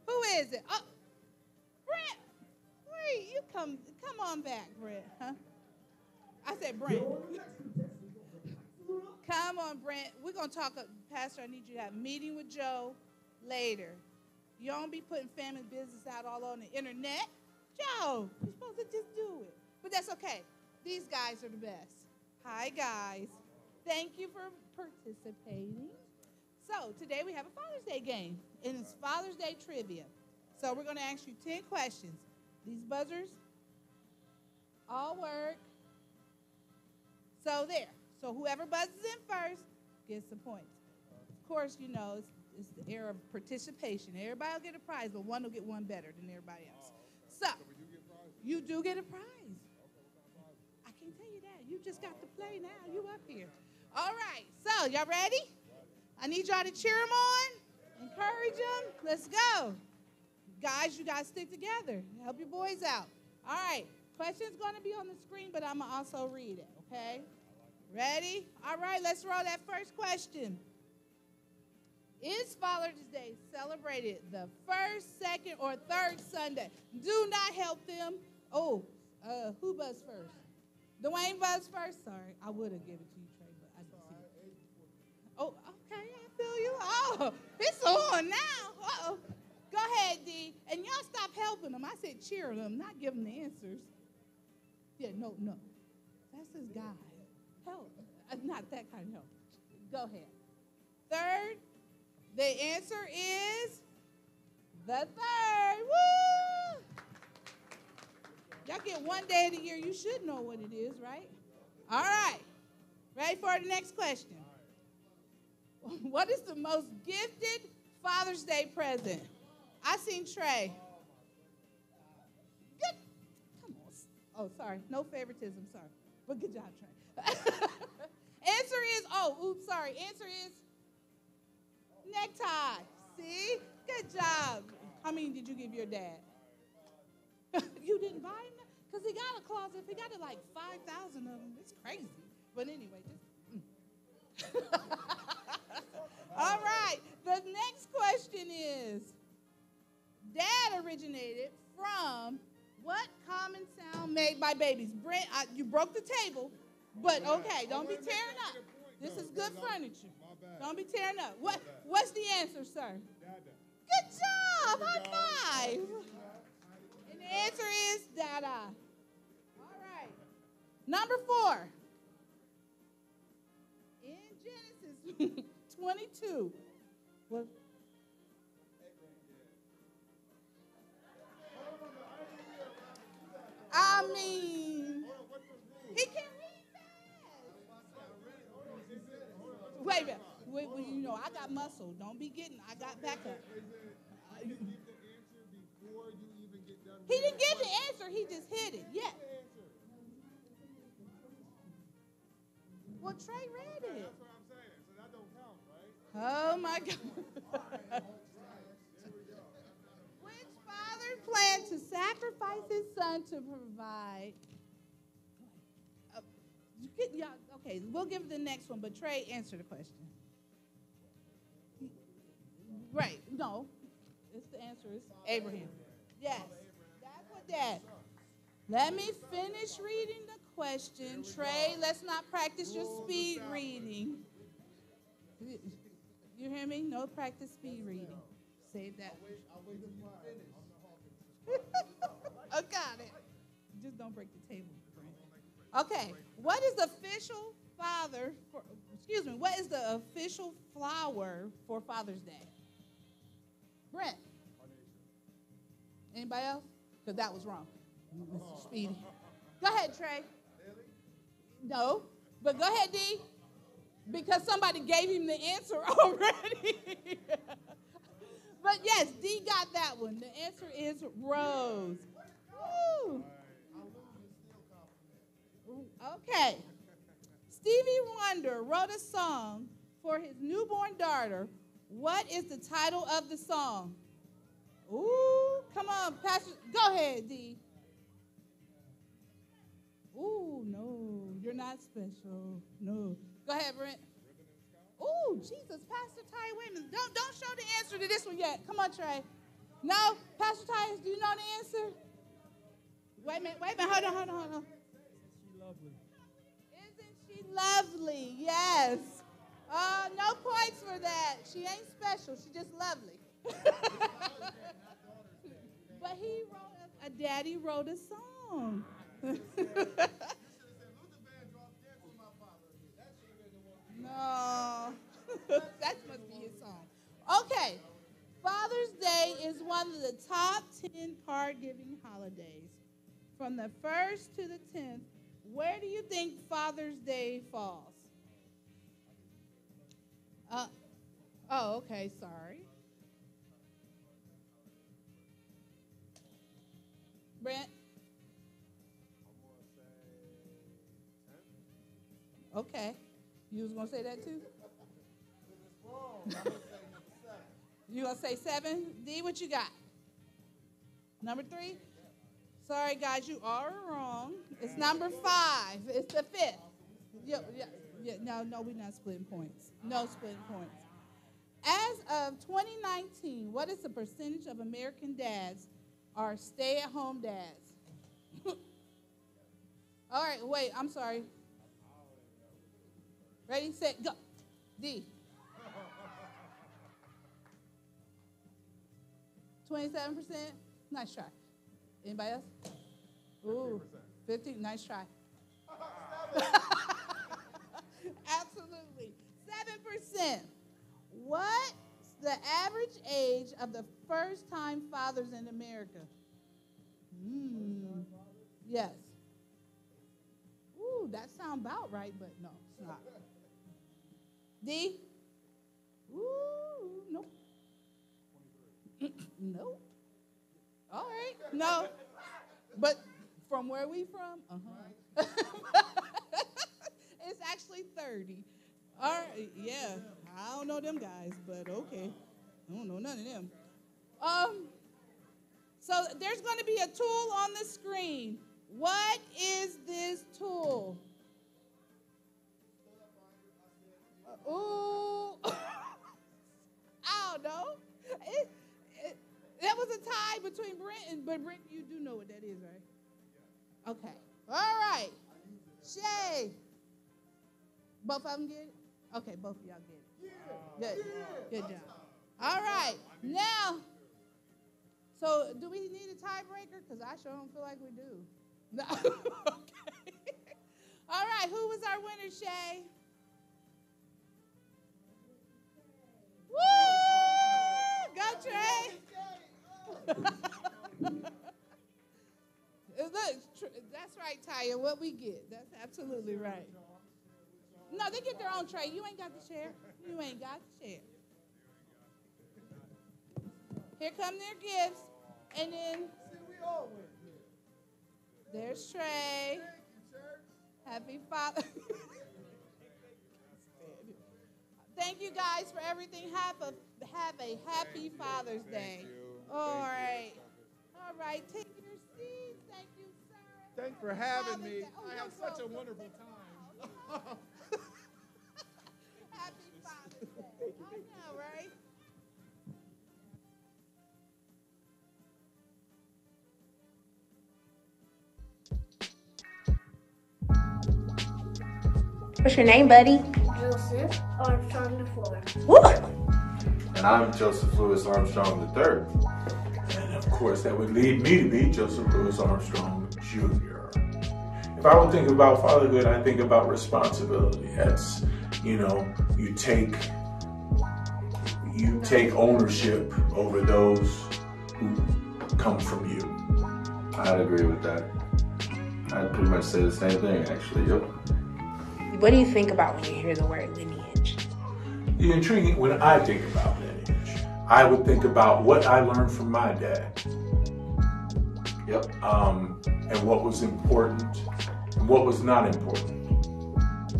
Who is it? Oh, Brent. Wait, you come come on back, Brent, huh? I said Brent. Come on, Brent. We're gonna talk. uh, Pastor, I need you to have a meeting with Joe later. You don't be putting family business out all on the internet. Joe, you're supposed to just do it. But that's okay. These guys are the best. Hi, guys. Thank you for participating. So, today we have a Father's Day game, and it's Father's Day trivia. So, we're going to ask you 10 questions. These buzzers all work. So, there. So, whoever buzzes in first gets the points. Of course, you know, it's, it's the era of participation. Everybody will get a prize, but one will get one better than everybody else. So, you do get a prize. I can tell you that. You just got to play now. You up here. All right. So, y'all ready? I need y'all to cheer them on, encourage them. Let's go. Guys, you got to stick together. Help your boys out. All right. Question's going to be on the screen, but I'm going to also read it, okay? Ready? All right, let's roll that first question. Is Father's Day celebrated the first, second, or third Sunday? Do not help them. Oh, uh, who buzzed first? Dwayne buzzed first. Sorry, I would have given it to you, Trey, but I didn't see it. Oh, okay, I feel you. Oh, it's on now. Uh-oh. Go ahead, D. And y'all stop helping them. I said cheer them, not give them the answers. Yeah, no, no. That's his guy. Help. Uh, not that kind of help. Go ahead. Third, the answer is the third. Woo! Y'all get one day of the year. You should know what it is, right? All right. Ready for the next question? What is the most gifted Father's Day present? I seen Trey. Good. Come on. Oh, sorry. No favoritism. Sorry. But good job, Trey. Answer is, oh, oops, sorry. Answer is necktie. See? Good job. How many did you give your dad? you didn't buy him? Because he got a closet. He got it like 5,000 of them. It's crazy. But anyway, just. mm. All right. The next question is Dad originated from what common sound made by babies? Brent, I, you broke the table, but okay, don't be tearing up. This is good furniture. Don't be tearing up. What? What's the answer, sir? Good job. High five. And the answer is Dada. All right. Number four. In Genesis 22. What? I mean, he can read fast. Wait a minute. Wait, well, you know, I got muscle. Don't be getting, I got backup. He didn't give the answer, he just hit it. Yeah. Well, Trey read it. Oh my God. Which father planned to sacrifice his son to provide? Uh, get, yeah, okay, we'll give the next one, but Trey, answer the question. Right, no. It's the answer is Abraham. Yes, that's what that. Let me finish reading the question. Trey, let's not practice your speed reading. You hear me? No practice speed reading. Save that. I oh, got it. Just don't break the table, Okay. What is the official father for excuse me, what is the official flower for Father's Day? Brent. Anybody else? Because that was wrong. Mr. Speedy. Go ahead, Trey. No. But go ahead, D. because somebody gave him the answer already. but yes, D got that one. The answer is rose. Woo. Okay. Stevie Wonder wrote a song for his newborn daughter. What is the title of the song? Ooh, come on, Pastor. Go ahead, D. Ooh, no, you're not special. No. Go ahead, Brent. Ooh, Jesus, Pastor Ty, wait a minute. Don't, don't show the answer to this one yet. Come on, Trey. No, Pastor Ty, do you know the answer? Wait a minute, wait a minute. Hold on, hold on, hold on. Isn't she lovely? Yes. Uh, no points for that. She ain't special. She just lovely. but he wrote a, a daddy wrote a song. no, that must be his song. Okay, Father's Day is one of the top 10 card giving holidays. From the 1st to the 10th, where do you think Father's Day falls? Uh, oh, okay, sorry. Brent? Okay. You was gonna say that too? you gonna say seven? D, what you got? Number three? Sorry, guys, you are wrong. It's number five. It's the fifth. Yeah, yeah, yeah. No, no, we're not splitting points. No splitting points. As of 2019, what is the percentage of American dads are stay-at-home dads? All right, wait, I'm sorry. Ready, set, go. D. 27%? Nice try. Anybody else? Ooh, 50? Nice try. Absolutely. 7%. What's the average age of the first time fathers in America? Hmm. Yes. Ooh, that sounds about right, but no, it's not. D? Ooh, nope. nope. All right. No. But from where we from? Uh-huh. it's actually 30. All right. Yeah. I don't know them guys, but okay. I don't know none of them. Um, so there's going to be a tool on the screen. What is this tool? Uh, ooh. I don't know. It, it, that was a tie between Brent and, but Brent, you do know what that is, right? Okay. All right. Shay. Both of them get it? Okay, both of y'all get it. Good. Good job. All right. Now, so do we need a tiebreaker? Because I sure don't feel like we do. No. okay. All right. Who was our winner, Shay? Woo! Go, Trey. Look, that's right, Taya. What we get. That's absolutely right. No, they get their own tray. You ain't got to share. You ain't got to share. Here come their gifts. And then there's Trey. Happy Father. Thank you guys for everything. Have a have a happy Father's Day. All right. All right. Take your seats. Thank you, sir.
Thanks for having me.
Oh,
I
you're
had such a wonderful time.
What's your name, buddy?
Joseph Armstrong IV.
Woo!
And I'm Joseph Lewis Armstrong III. And of course, that would lead me to be Joseph Lewis Armstrong Jr. If I would think about fatherhood, I think about responsibility. That's, you know, you take you take ownership over those who come from you.
I'd agree with that. I'd pretty much say the same thing, actually. Yep.
What do you think about when you hear the word lineage?
The intriguing, when I think about lineage, I would think about what I learned from my dad. Yep. Um, and what was important and what was not important.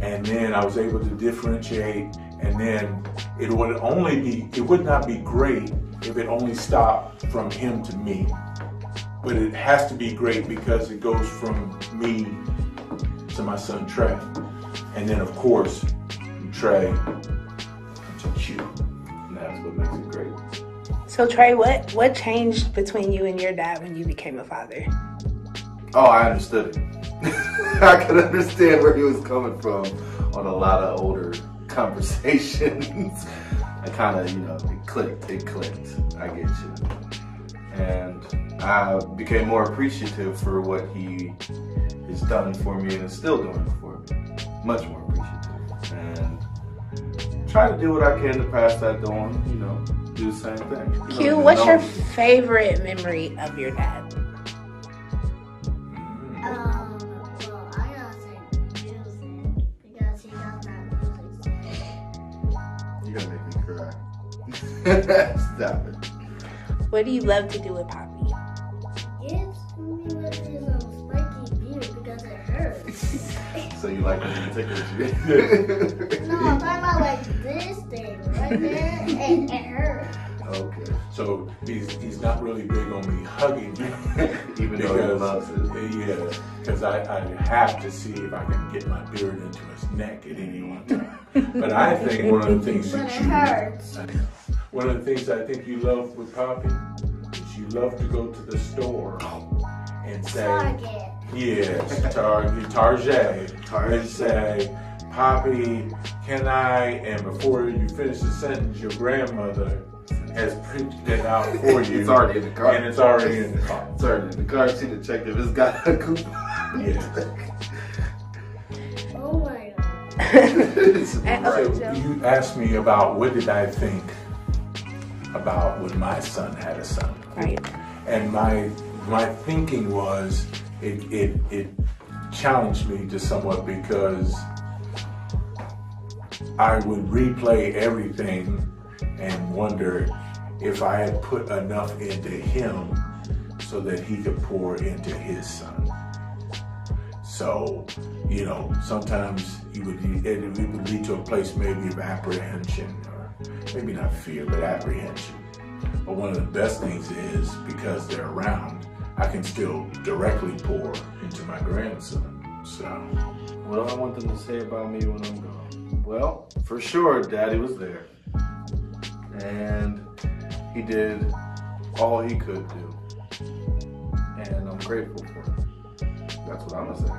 And then I was able to differentiate, and then it would only be, it would not be great if it only stopped from him to me. But it has to be great because it goes from me to my son Trey. And then, of course, Trey to Q. And that's what makes it great.
So Trey, what what changed between you and your dad when you became a father?
Oh, I understood it. I could understand where he was coming from on a lot of older conversations. I kind of, you know, it clicked. It clicked. I get you. And I became more appreciative for what he has done for me and is still doing for me. Much more appreciative. And try to do what I can to pass that on, you know, do the same thing. You
Q,
you
what's your favorite memory of your dad?
Um, well, I gotta say music because he does that music.
You're gonna make me cry. Stop it.
What do you love to do with Poppy?
So you like when he tickles you?
no, I'm talking about like this thing right there, and it hurts.
Okay.
So he's he's not really big on me hugging, him
Even though he loves
it. Yeah, because I, I have to see if I can get my beard into his neck at any one time. But I think one of the things that you
hurts.
one of the things I think you love with Poppy is you love to go to the store and say,
Target.
Yes, Target, Target, and say, Poppy, can I? And before you finish the sentence, your grandmother has printed it out for you.
It's already in the car.
And it's already in the car.
It's already in the cart. She done checked if it's got a coupon.
Yeah.
Oh my
So you asked me about what did I think about when my son had a son.
Right.
And my my thinking was it it it challenged me to somewhat because I would replay everything and wonder if I had put enough into him so that he could pour into his son. So, you know, sometimes you would it, would lead to a place maybe of apprehension, or maybe not fear, but apprehension. But one of the best things is because they're around, I can still directly pour into my grandson. So,
What do I want them to say about me when I'm gone? Well, for sure, Daddy was there. And he did all he could do. And I'm grateful for it. That's what I'm gonna say.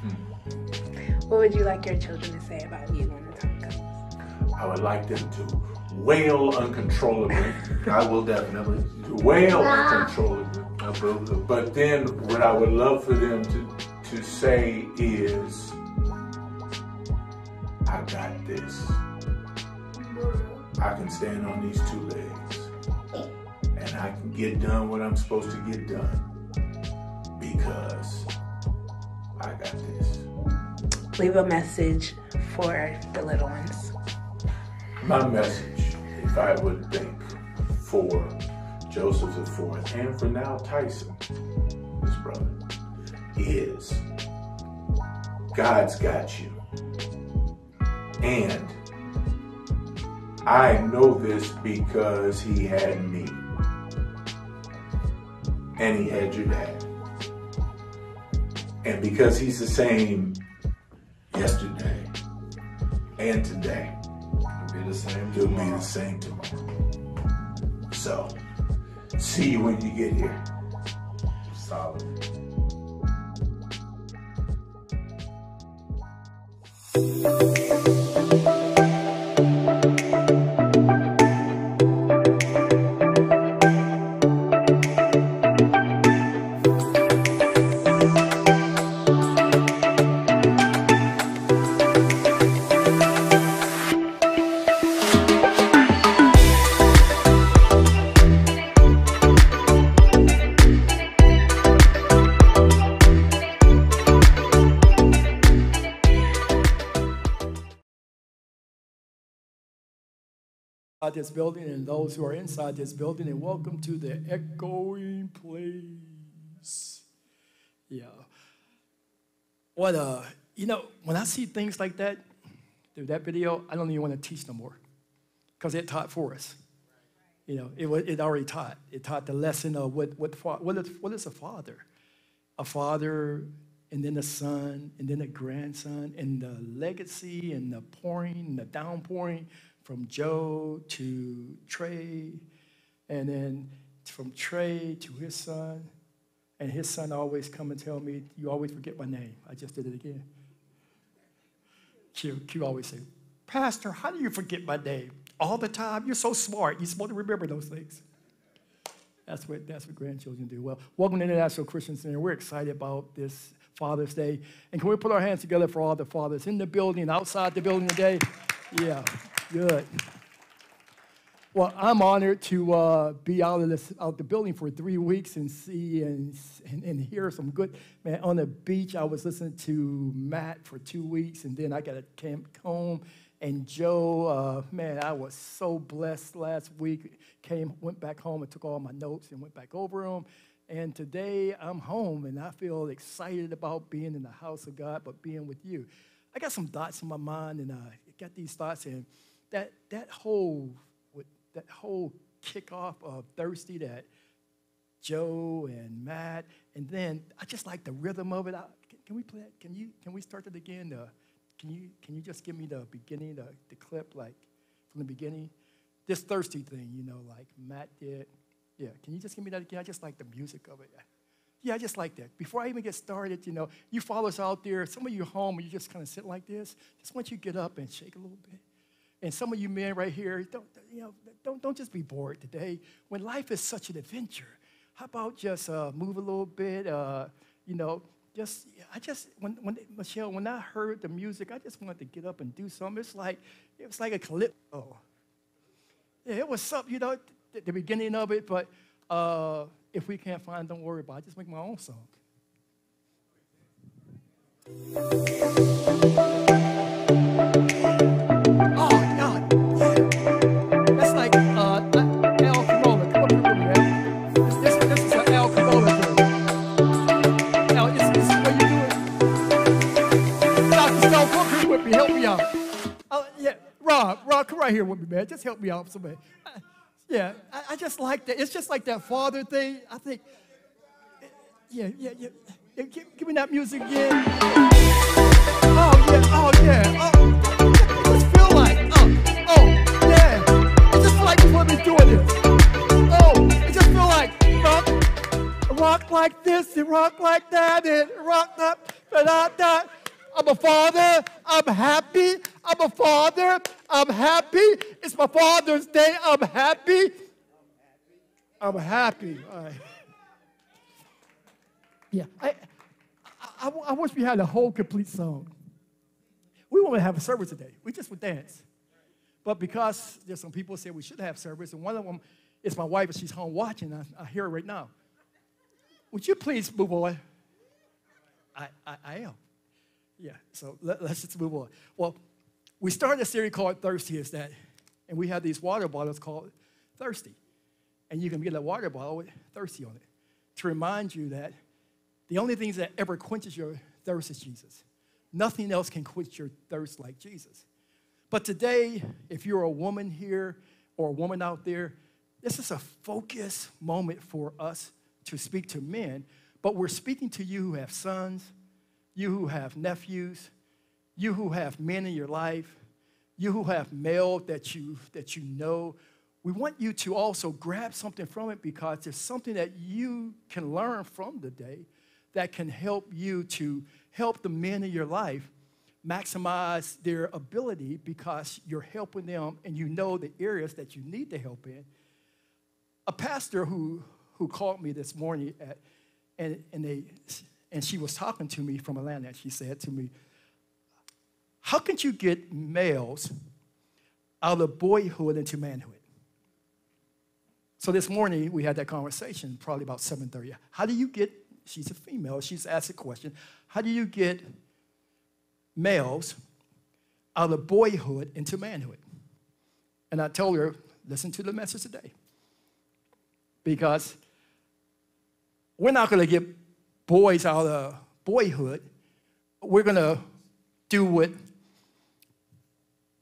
Hmm.
What would you like your children to say about you when the time comes?
I would like them to wail uncontrollably.
I will definitely.
Wail uncontrollably. But then what I would love for them to, to say is, I got this. I can stand on these two legs. And I can get done what I'm supposed to get done. Because I got this.
Leave a message for the little ones.
My message, if I would think for Joseph the Fourth and for now Tyson, his brother, is God's got you. And I know this because he had me. And he had your dad. And because he's the same yesterday and today,
It'll be the same
He'll be the same tomorrow. So, See you when you get here.
Solid. Thank you.
Outside this building and those who are inside this building, and welcome to the echoing place. Yeah. What, uh, you know, when I see things like that, through that video, I don't even want to teach no more because it taught for us. You know, it, was it already taught. It taught the lesson of what, what, what, is, what is a father? A father, and then a son, and then a grandson, and the legacy and the pouring and the downpouring from Joe to Trey, and then from Trey to his son. And his son always come and tell me, You always forget my name. I just did it again. Q, Q always say, Pastor, how do you forget my name? All the time. You're so smart. You're supposed to remember those things. That's what, that's what grandchildren do. Well, welcome to International Christian Center. We're excited about this Father's Day. And can we put our hands together for all the fathers in the building, outside the building today? Yeah, good. Well, I'm honored to uh, be out of, this, out the building for three weeks and see and, and, and, hear some good, man, on the beach, I was listening to Matt for two weeks, and then I got a camp home. And Joe, uh, man, I was so blessed last week. Came, went back home and took all my notes and went back over them. And today I'm home and I feel excited about being in the house of God, but being with you. I got some thoughts in my mind and I uh, got these thoughts and that, that whole that whole kickoff of Thirsty that Joe and Matt, and then I just like the rhythm of it. I, can, can, we play it? Can you can we start it again? Uh, can you can you just give me the beginning, the, the clip, like from the beginning? This thirsty thing, you know, like Matt did. Yeah, can you just give me that again? I just like the music of it. Yeah, I just like that. Before I even get started, you know, you fathers out there, some of you home, you just kind of sit like this. Just want you get up and shake a little bit. And some of you men right here, don't, you know, don't, don't just be bored today. When life is such an adventure, how about just uh, move a little bit? Uh, you know, just, I just, when, when, Michelle, when I heard the music, I just wanted to get up and do something. It's like, it was like a calypso. Yeah, it was something, you know, the, the beginning of it, but uh, if we can't find, don't worry about it. I Just make my own song. Rob, Rob, come right here with me, man. Just help me out somebody. Uh, yeah, I, I, just like that. It's just like that father thing. I think, yeah, yeah, yeah. yeah give, give, me that music again. Oh, yeah, oh, yeah. Oh, I just feel like, oh, oh, yeah. I just feel like we be doing this. Oh, I just feel like rock, rock like this and rock like that and rock that, that, that. I'm a father. I'm happy. I'm a father. I'm happy. It's my Father's Day. I'm happy. I'm happy. Yeah, I, I, I, wish we had a whole complete song. We want to have a service today. We just would dance. But because there's some people say we should have service, and one of them is my wife, and she's home watching. I, I hear her right now. Would you please move on? I, I, I am. Yeah, so let, us just move on. Well, we started a series called Thirsty is that, and we have these water bottles called Thirsty. And you can get a water bottle with Thirsty on it to remind you that the only things that ever quenches your thirst is Jesus. Nothing else can quench your thirst like Jesus. But today, if you're a woman here or a woman out there, this is a focus moment for us to speak to men, but we're speaking to you who have sons, you who have nephews, you who have men in your life, you who have male that you, that you know, we want you to also grab something from it because there's something that you can learn from the day that can help you to help the men in your life maximize their ability because you're helping them and you know the areas that you need to help in. A pastor who, who called me this morning at, and, and they and she was talking to me from Atlanta, and she said to me, How can you get males out of boyhood into manhood? So this morning we had that conversation, probably about 7:30. How do you get, she's a female, she's asked a question, how do you get males out of boyhood into manhood? And I told her listen to the message today. Because we're not going to get boys out of boyhood. We're going to do what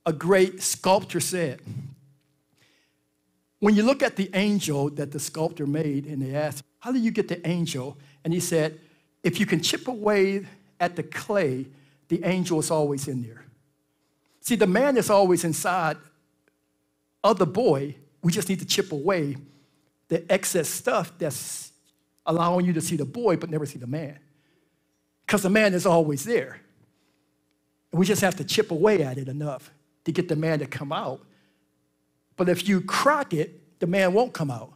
a great sculptor said. When you look at the angel that the sculptor made, and they asked, How do you get the angel? And he said, If you can chip away at the clay, the angel is always in there. See, the man is always inside of the boy. We just need to chip away the excess stuff that's allowing you to see the boy but never see the man. Because the man is always there. And we just have to chip away at it enough to get the man to come out. But if you crack it, the man won't come out.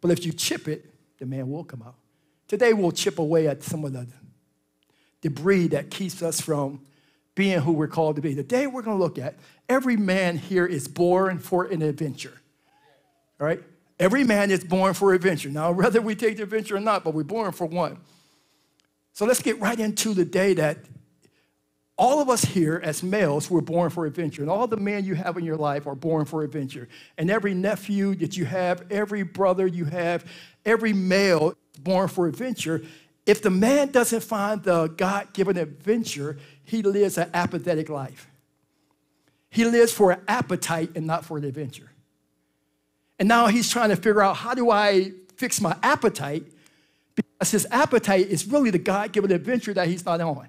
But if you chip it, the man will come out. Today we'll chip away at some of the debris that keeps us from being who we're called to be. Today we're going to look at every man here is born for an adventure. All right? Every man is born for adventure. Now, whether we take the adventure or not, but we're born for one. So let's get right into the day that all of us here as males were born for adventure, and all the men you have in your life are born for adventure. And every nephew that you have, every brother you have, every male born for adventure. If the man doesn't find the God given adventure, he lives an apathetic life. He lives for an appetite and not for an adventure. And now he's trying to figure out how do I fix my appetite? Because his appetite is really the God given adventure that he's not on.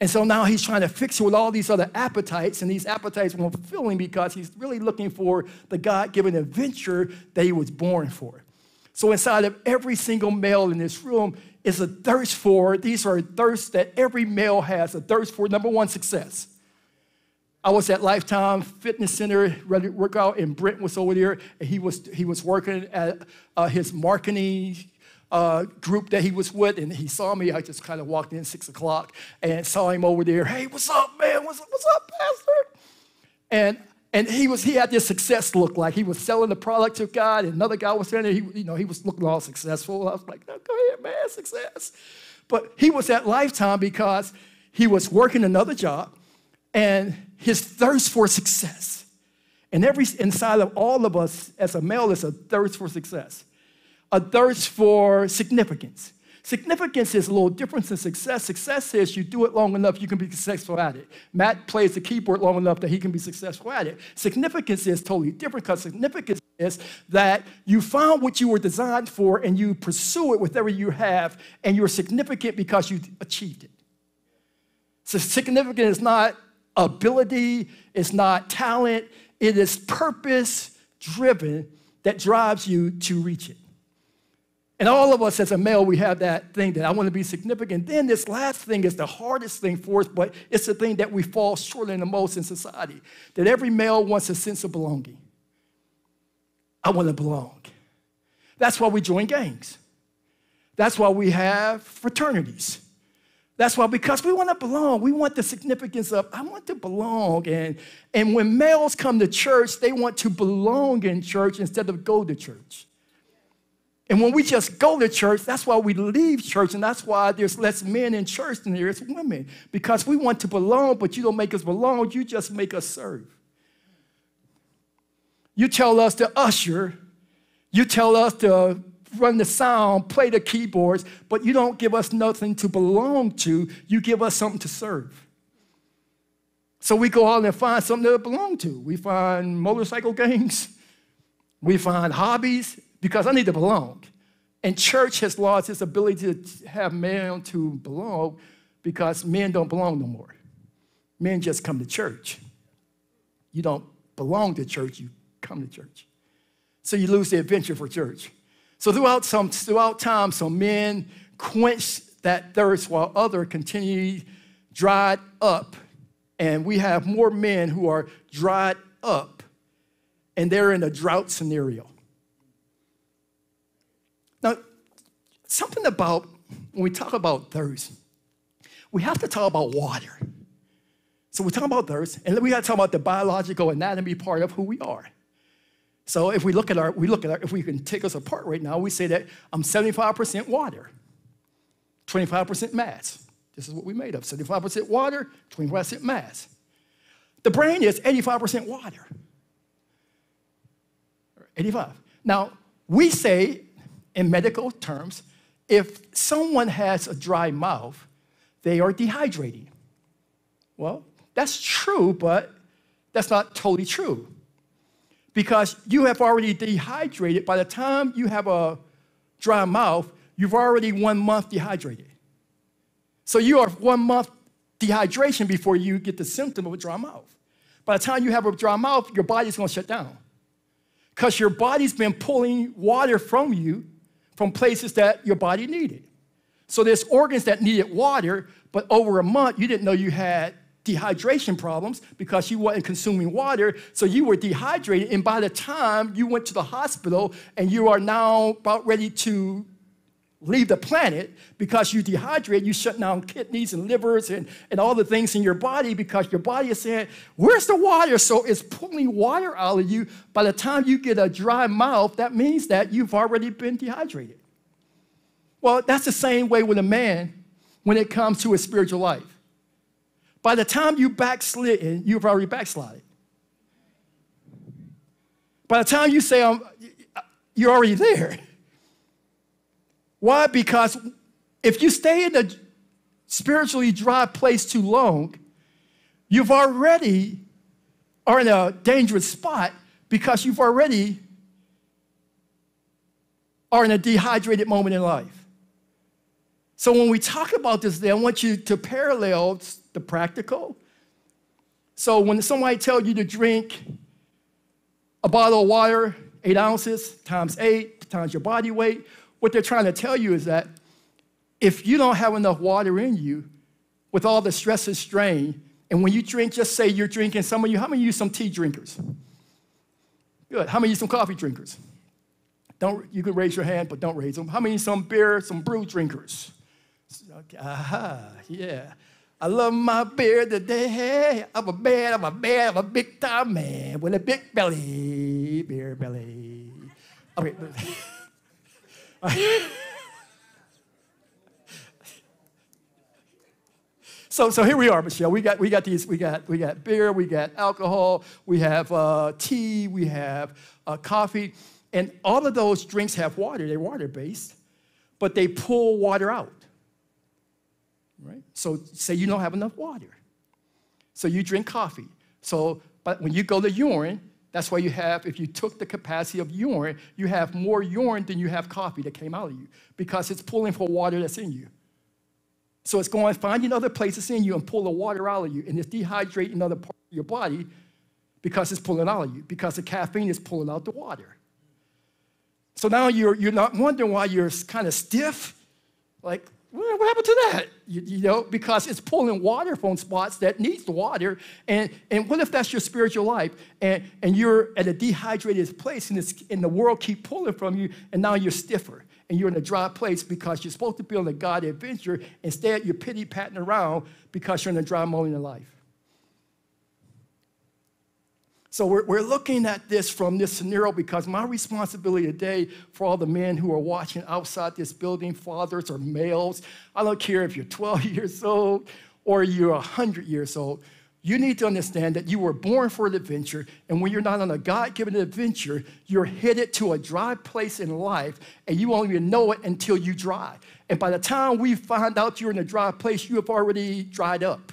And so now he's trying to fix it with all these other appetites, and these appetites won't fulfill him because he's really looking for the God given adventure that he was born for. So inside of every single male in this room is a thirst for, these are thirsts that every male has, a thirst for number one, success. I was at Lifetime Fitness Center, ready to work out, and Brent was over there, and he was, he was working at uh, his marketing uh, group that he was with, and he saw me. I just kind of walked in six o'clock and saw him over there. Hey, what's up, man? What's, up, what's up, Pastor? And and he was he had this success look like he was selling the product to God, and another guy was there. He you know he was looking all successful. I was like, no, go ahead, man, success. But he was at Lifetime because he was working another job, and his thirst for success. And every inside of all of us as a male is a thirst for success a thirst for significance. Significance is a little different than success. Success is you do it long enough, you can be successful at it. Matt plays the keyboard long enough that he can be successful at it. Significance is totally different because significance is that you found what you were designed for and you pursue it with everything you have, and you're significant because you achieved it. So significant is not ability, it's not talent, it is purpose driven that drives you to reach it. And all of us as a male, we have that thing that I want to be significant. Then this last thing is the hardest thing for us, but it's the thing that we fall short in the most in society. That every male wants a sense of belonging. I want to belong. That's why we join gangs. That's why we have fraternities. That's why, because we want to belong. We want the significance of, I want to belong. And, and when males come to church, they want to belong in church instead of go to church. And when we just go to church, that's why we leave church, and that's why there's less men in church than there is women. Because we want to belong, but you don't make us belong, you just make us serve. You tell us to usher, you tell us to run the sound, play the keyboards, but you don't give us nothing to belong to, you give us something to serve. So we go out and find something to belong to. We find motorcycle gangs, we find hobbies, because I need to belong. And church has lost its ability to have men to belong because men don't belong no more. Men just come to church. You don't belong to church, you come to church. So you lose the adventure for church. So throughout some throughout time, some men quench that thirst while others continue dried up. And we have more men who are dried up and they're in a drought scenario. Now, something about when we talk about thirst, we have to talk about water. So we talk about thirst, and then we got to talk about the biological anatomy part of who we are. So if we look at our, we look at our, if we can take us apart right now, we say that I'm 75% water, 25% mass. This is what we made of: 75% water, 25% mass. The brain is 85% water. 85. Now, we say in medical terms, if someone has a dry mouth, they are dehydrating. Well, that's true, but that's not totally true. Because you have already dehydrated. By the time you have a dry mouth, you've already one month dehydrated. So you are one month dehydration before you get the symptom of a dry mouth. By the time you have a dry mouth, your body's gonna shut down. Because your body's been pulling water from you from places that your body needed. So there's organs that needed water, but over a month, you didn't know you had dehydration problems because you weren't consuming water. So you were dehydrated. And by the time you went to the hospital and you are now about ready to leave the planet because you dehydrate, you shut down kidneys and livers and, and all the things in your body because your body is saying, Where's the water? So it's pulling water out of you. By the time you get a dry mouth, that means that you've already been dehydrated. Well, that's the same way with a man when it comes to his spiritual life. By the time you backslid, you've already backslided. By the time you say, I'm, you're already there. Why? Because if you stay in a spiritually dry place too long, you've already are in a dangerous spot because you've already are in a dehydrated moment in life. So when we talk about this, then I want you to parallel the practical. So when somebody tells you to drink a bottle of water, eight ounces times eight times your body weight, what they're trying to tell you is that if you don't have enough water in you, with all the stress and strain, and when you drink, just say you're drinking, some of you, how many of you some tea drinkers? Good. How many of you some coffee drinkers? Don't, you can raise your hand, but don't raise them. How many some beer, some brew drinkers? Aha, yeah. I love my beer today. I'm a man, I'm a man, I'm a big time man with a big belly, beer belly. Okay. so, so here we are, Michelle. We got, we got these, we got, we got beer, we got alcohol, we have uh, tea, we have uh, coffee, and all of those drinks have water. They're water based, but they pull water out right? So say you don't have enough water. So you drink coffee. So, but when you go to urine, that's why you have, if you took the capacity of urine, you have more urine than you have coffee that came out of you because it's pulling for water that's in you. So it's going finding other places in you and pull the water out of you, and it's dehydrating other parts of your body because it's pulling out of you, because the caffeine is pulling out the water. So now you're, you're not wondering why you're kind of stiff, like, what happened to that? You, you, know, because it's pulling water from spots that needs the water. And, and what if that's your spiritual life? And, and you're at a dehydrated place and, it's, and the world keep pulling from you, and now you're stiffer. And you're in a dry place because you're supposed to be on a God adventure. Instead, you're pity patting around because you're in a dry moment in life. So we're, we're looking at this from this scenario because my responsibility today for all the men who are watching outside this building, fathers or males, I don't care if you're 12 years old or you're 100 years old, you need to understand that you were born for an adventure, and when you're not on a God given adventure, you're headed to a dry place in life, and you won't even know it until you dry. And by the time we find out you're in a dry place, you have already dried up.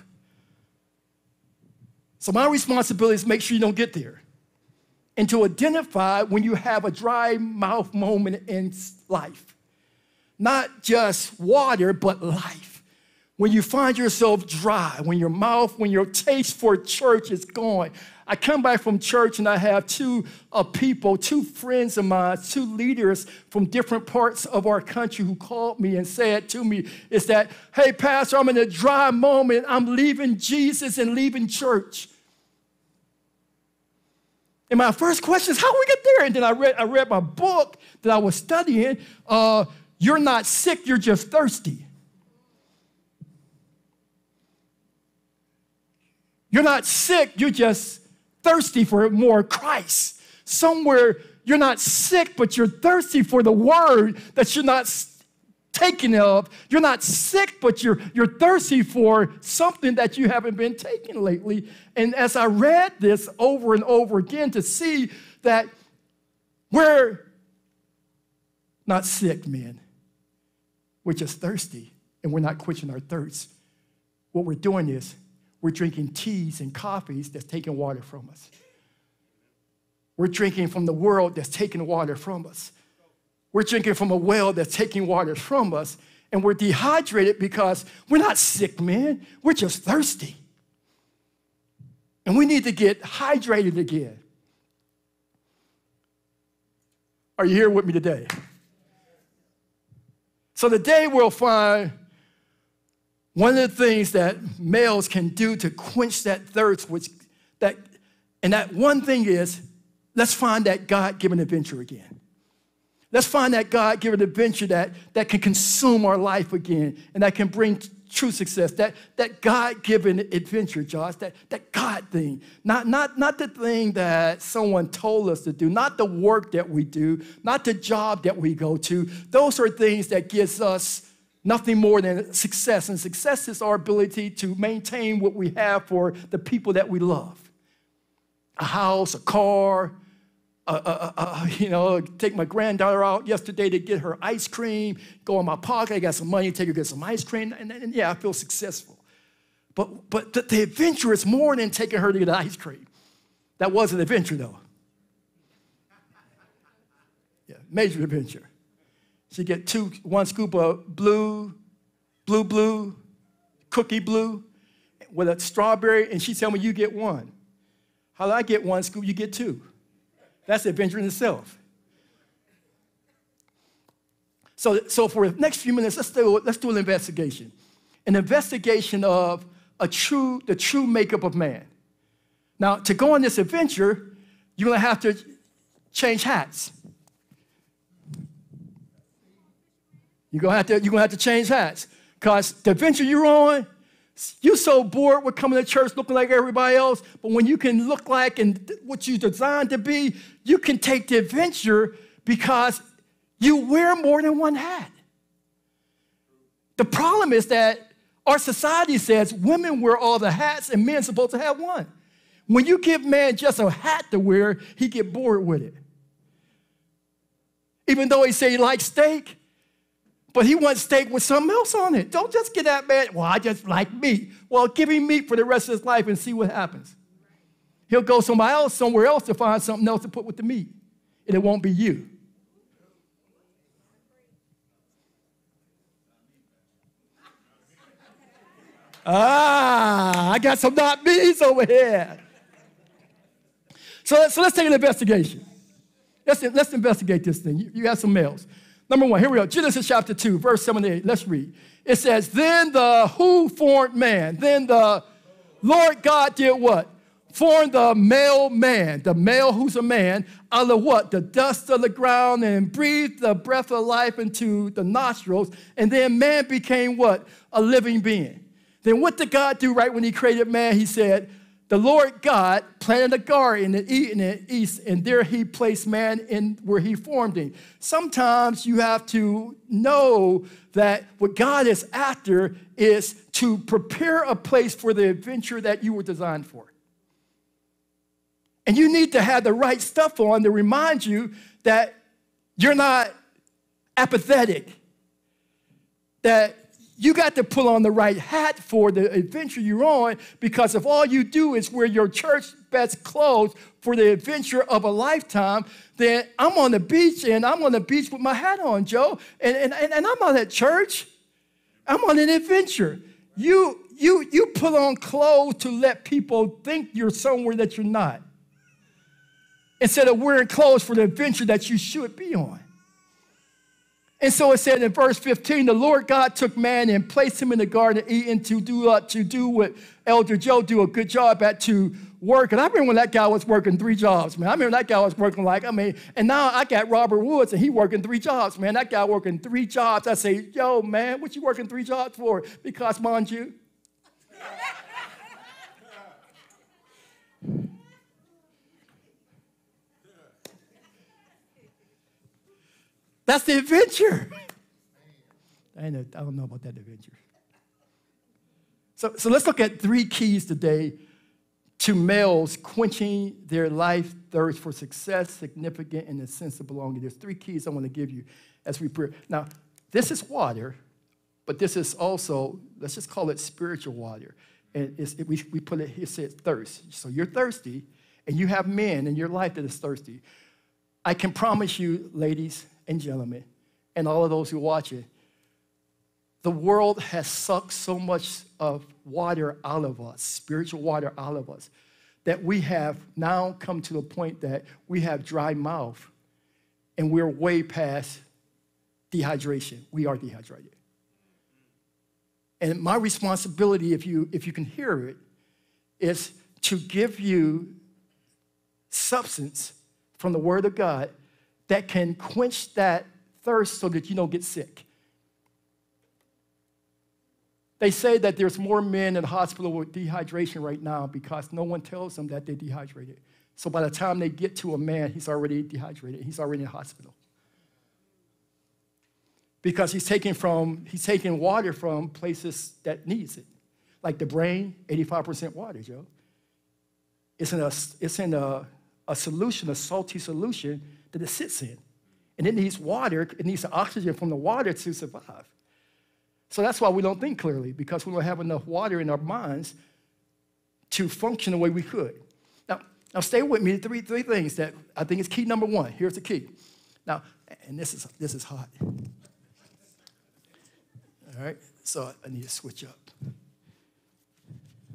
So my responsibility is make sure you don't get there. And to identify when you have a dry mouth moment in life. Not just water, but life. When you find yourself dry, when your mouth, when your taste for church is gone. I come back from church and I have two uh, people, two friends of mine, two leaders from different parts of our country who called me and said to me, is that, hey, Pastor, I'm in a dry moment. I'm leaving Jesus and leaving church. And my first question is, how do we get there? And then I read, I read my book that I was studying. Uh, you're not sick, you're just thirsty. You're not sick, you're just thirsty for more Christ. Somewhere you're not sick, but you're thirsty for the word that you're not taken of. You're not sick, but you're, you're thirsty for something that you haven't been taking lately. And as I read this over and over again to see that We're not sick, men. We're just thirsty, and we're not quenching our thirst. What we're doing is we're drinking teas and coffees that's taking water from us. We're drinking from the world that's taking water from us. We're drinking from a well that's taking water from us, and we're dehydrated because we're not sick, man. We're just thirsty. And we need to get hydrated again. Are you here with me today? So today we'll find one of the things that males can do to quench that thirst, which that, and that one thing is, let's find that God-given adventure again. Let's find that God-given adventure that, that can consume our life again and that can bring true success, that, that God-given adventure, Josh, that, that God thing. Not, not, not the thing that someone told us to do, not the work that we do, not the job that we go to. Those are things that gives us nothing more than success. And success is our ability to maintain what we have for the people that we love. A house, a car, uh, uh, uh, you know, take my granddaughter out yesterday to get her ice cream, go in my pocket, I got some money, take her get some ice cream, and, and yeah, I feel successful. But, but the, the adventure is more than taking her to get ice cream. That was an adventure, though. Yeah, major adventure. She get two, one scoop of blue, blue, blue, cookie blue, with a strawberry, and she tell me you get one. How do I get one scoop? You get two. That's the adventure in itself. So, so for the next few minutes, let's do, let's do an investigation. An investigation of a true, the true makeup of man. Now, to go on this adventure, you're gonna have to change hats. You're gonna have to, you're gonna have to change hats. Because the adventure you're on, you're so bored with coming to church looking like everybody else, but when you can look like and what you're designed to be, you can take the adventure because you wear more than one hat. The problem is that our society says women wear all the hats and men supposed to have one. When you give man just a hat to wear, he get bored with it. Even though he say he likes steak, but he wants steak with something else on it. Don't just get that man, well, I just like meat. Well, give him meat for the rest of his life and see what happens. He'll go somewhere else, somewhere else to find something else to put with the meat. And it won't be you. Ah, I got some not me's over here. So, so let's take an investigation. Let's, let's investigate this thing. You, you have some males. Number one, here we go. Genesis chapter 2, verse 7 to 8. Let's read. It says, Then the who formed man? Then the Lord God did what? Formed the male man, the male who's a man, out of what? The dust of the ground and breathed the breath of life into the nostrils. And then man became what? A living being. Then what did God do right when he created man? He said, the Lord God planted a garden in the Eden and east, and there he placed man in where he formed him. Sometimes you have to know that what God is after is to prepare a place for the adventure that you were designed for. And you need to have the right stuff on to remind you that you're not apathetic, that you got to pull on the right hat for the adventure you're on because if all you do is wear your church best clothes for the adventure of a lifetime, then I'm on the beach and I'm on the beach with my hat on, Joe, and, and, and, I'm not at church. I'm on an adventure. You, you, you put on clothes to let people think you're somewhere that you're not instead of wearing clothes for the adventure that you should be on. And so it said in verse 15, the Lord God took man and placed him in the garden of Eden to do, uh, to do what Elder Joe do a good job at to work. And I remember when that guy was working three jobs, man. I remember that guy was working like, I mean, and now I got Robert Woods and he working three jobs, man. That guy working three jobs. I say, yo, man, what you working three jobs for? Because, mind you, That's the adventure. I, don't know about that adventure. So, so let's look at three keys today to males quenching their life thirst for success, significant, and a sense of belonging. There's three keys I want to give you as we pray. Now, this is water, but this is also, let's just call it spiritual water. And it, we, we put it, here says thirst. So you're thirsty, and you have men in your life that is thirsty. I can promise you, ladies and gentlemen, and all of those who watch it, the world has sucked so much of water out of us, spiritual water out of us, that we have now come to the point that we have dry mouth and we're way past dehydration. We are dehydrated. And my responsibility, if you, if you can hear it, is to give you substance from the Word of God that can quench that thirst so that you don't get sick. They say that there's more men in the hospital with dehydration right now because no one tells them that they're dehydrated. So by the time they get to a man, he's already dehydrated. He's already in the hospital. Because he's taking from he's taking water from places that needs it. Like the brain, 85% water, Joe. It's in a, it's in a, a solution, a salty solution that it sits in. And it needs water, it needs the oxygen from the water to survive. So that's why we don't think clearly, because we don't have enough water in our minds to function the way we could. Now, now stay with me. Three, three things that I think is key number one. Here's the key. Now, and this is this is hot. All right, so I need to switch up.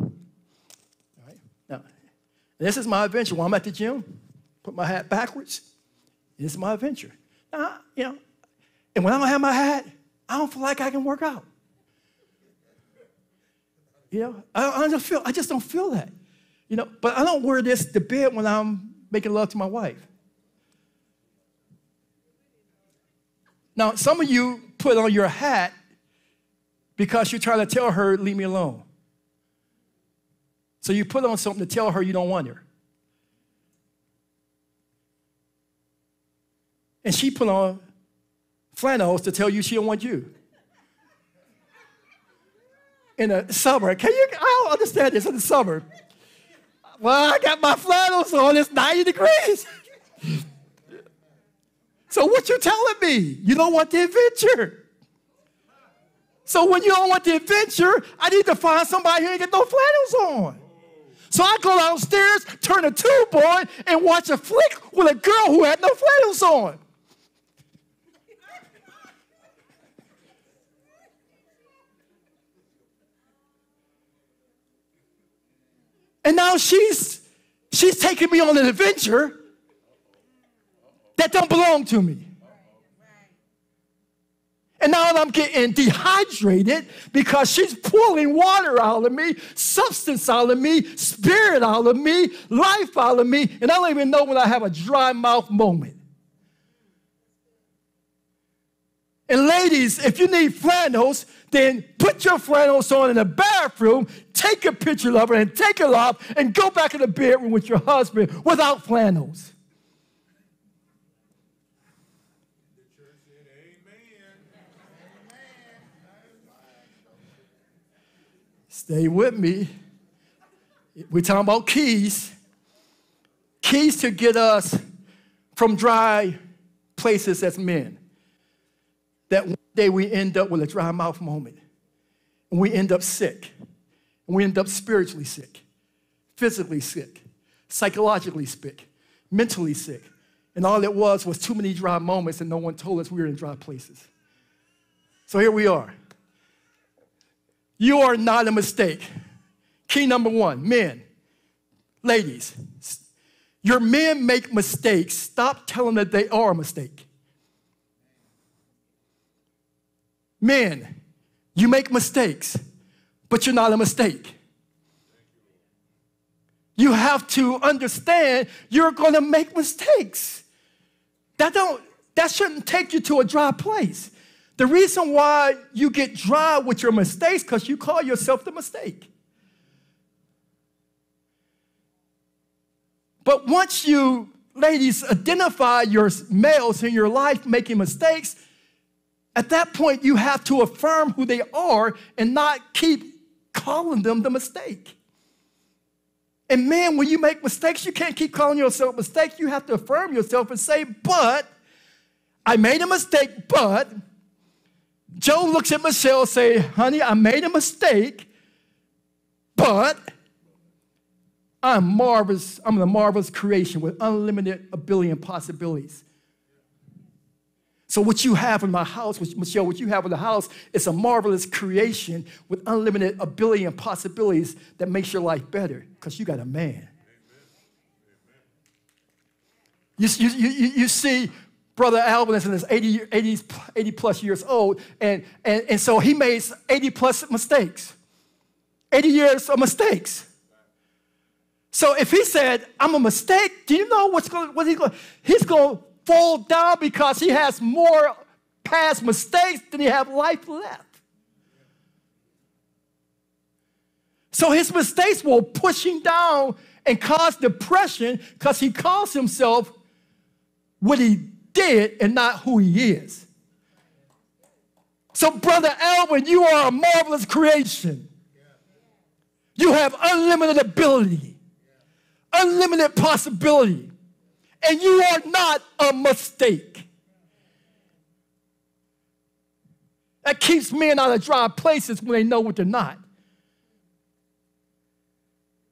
All right, now, this is my adventure. While I'm at the gym, put my hat backwards. Is my adventure. Now, you know, and when I don't have my hat, I don't feel like I can work out. You know, I, I just feel I just don't feel that. You know, but I don't wear this to bed when I'm making love to my wife. Now, some of you put on your hat because you're trying to tell her, leave me alone. So you put on something to tell her you don't want her. And she put on flannels to tell you she don't want you. In the summer, can you? I don't understand this in the summer. Well, I got my flannels on, it's 90 degrees. so what you telling me? You don't want the adventure. So when you don't want the adventure, I need to find somebody who ain't got no flannels on. So I go downstairs, turn a tube on, and watch a flick with a girl who had no flannels on. And now she's she's taking me on an adventure that don't belong to me. And now I'm getting dehydrated because she's pulling water out of me, substance out of me, spirit out of me, life out of me, and I don't even know when I have a dry mouth moment. And ladies, if you need flannels, then put your flannels on in the bathroom, take a picture of her and take it off, and go back in the bedroom with your husband without flannels. Stay with me. We're talking about keys. Keys to get us from dry places as men that day we end up with a dry mouth moment. And we end up sick. And we end up spiritually sick, physically sick, psychologically sick, mentally sick. And all it was was too many dry moments, and no one told us we were in dry places. So here we are. You are not a mistake. Key number one men, ladies, your men make mistakes. Stop telling them that they are a mistake. Men, you make mistakes, but you're not a mistake. You have to understand you're going to make mistakes. That don't that shouldn't take you to a dry place. The reason why you get dry with your mistakes cuz you call yourself the mistake. But once you ladies identify your males in your life making mistakes, at that point, you have to affirm who they are and not keep calling them the mistake. And man, when you make mistakes, you can't keep calling yourself a mistake. You have to affirm yourself and say, but I made a mistake, but Joe looks at Michelle and say, honey, I made a mistake, but I'm marvelous. I'm a marvelous creation with unlimited ability and possibilities. So what you have in my house, Michelle, what you have in the house is a marvelous creation with unlimited ability and possibilities that makes your life better because you got a man. You, you, you, you see Brother Alvin is in his 80, 80, 80 plus years old, and, and, and so he made 80 plus mistakes. 80 years of mistakes. So if he said, I'm a mistake, do you know what's going what he's going he's going to fall down because he has more past mistakes than he have life left. So his mistakes will push him down and cause depression because he calls himself what he did and not who he is. So, Brother Alvin, you are a marvelous creation. You have unlimited ability, unlimited possibility, and you are not a mistake. That keeps men out of dry places when they know what they're not.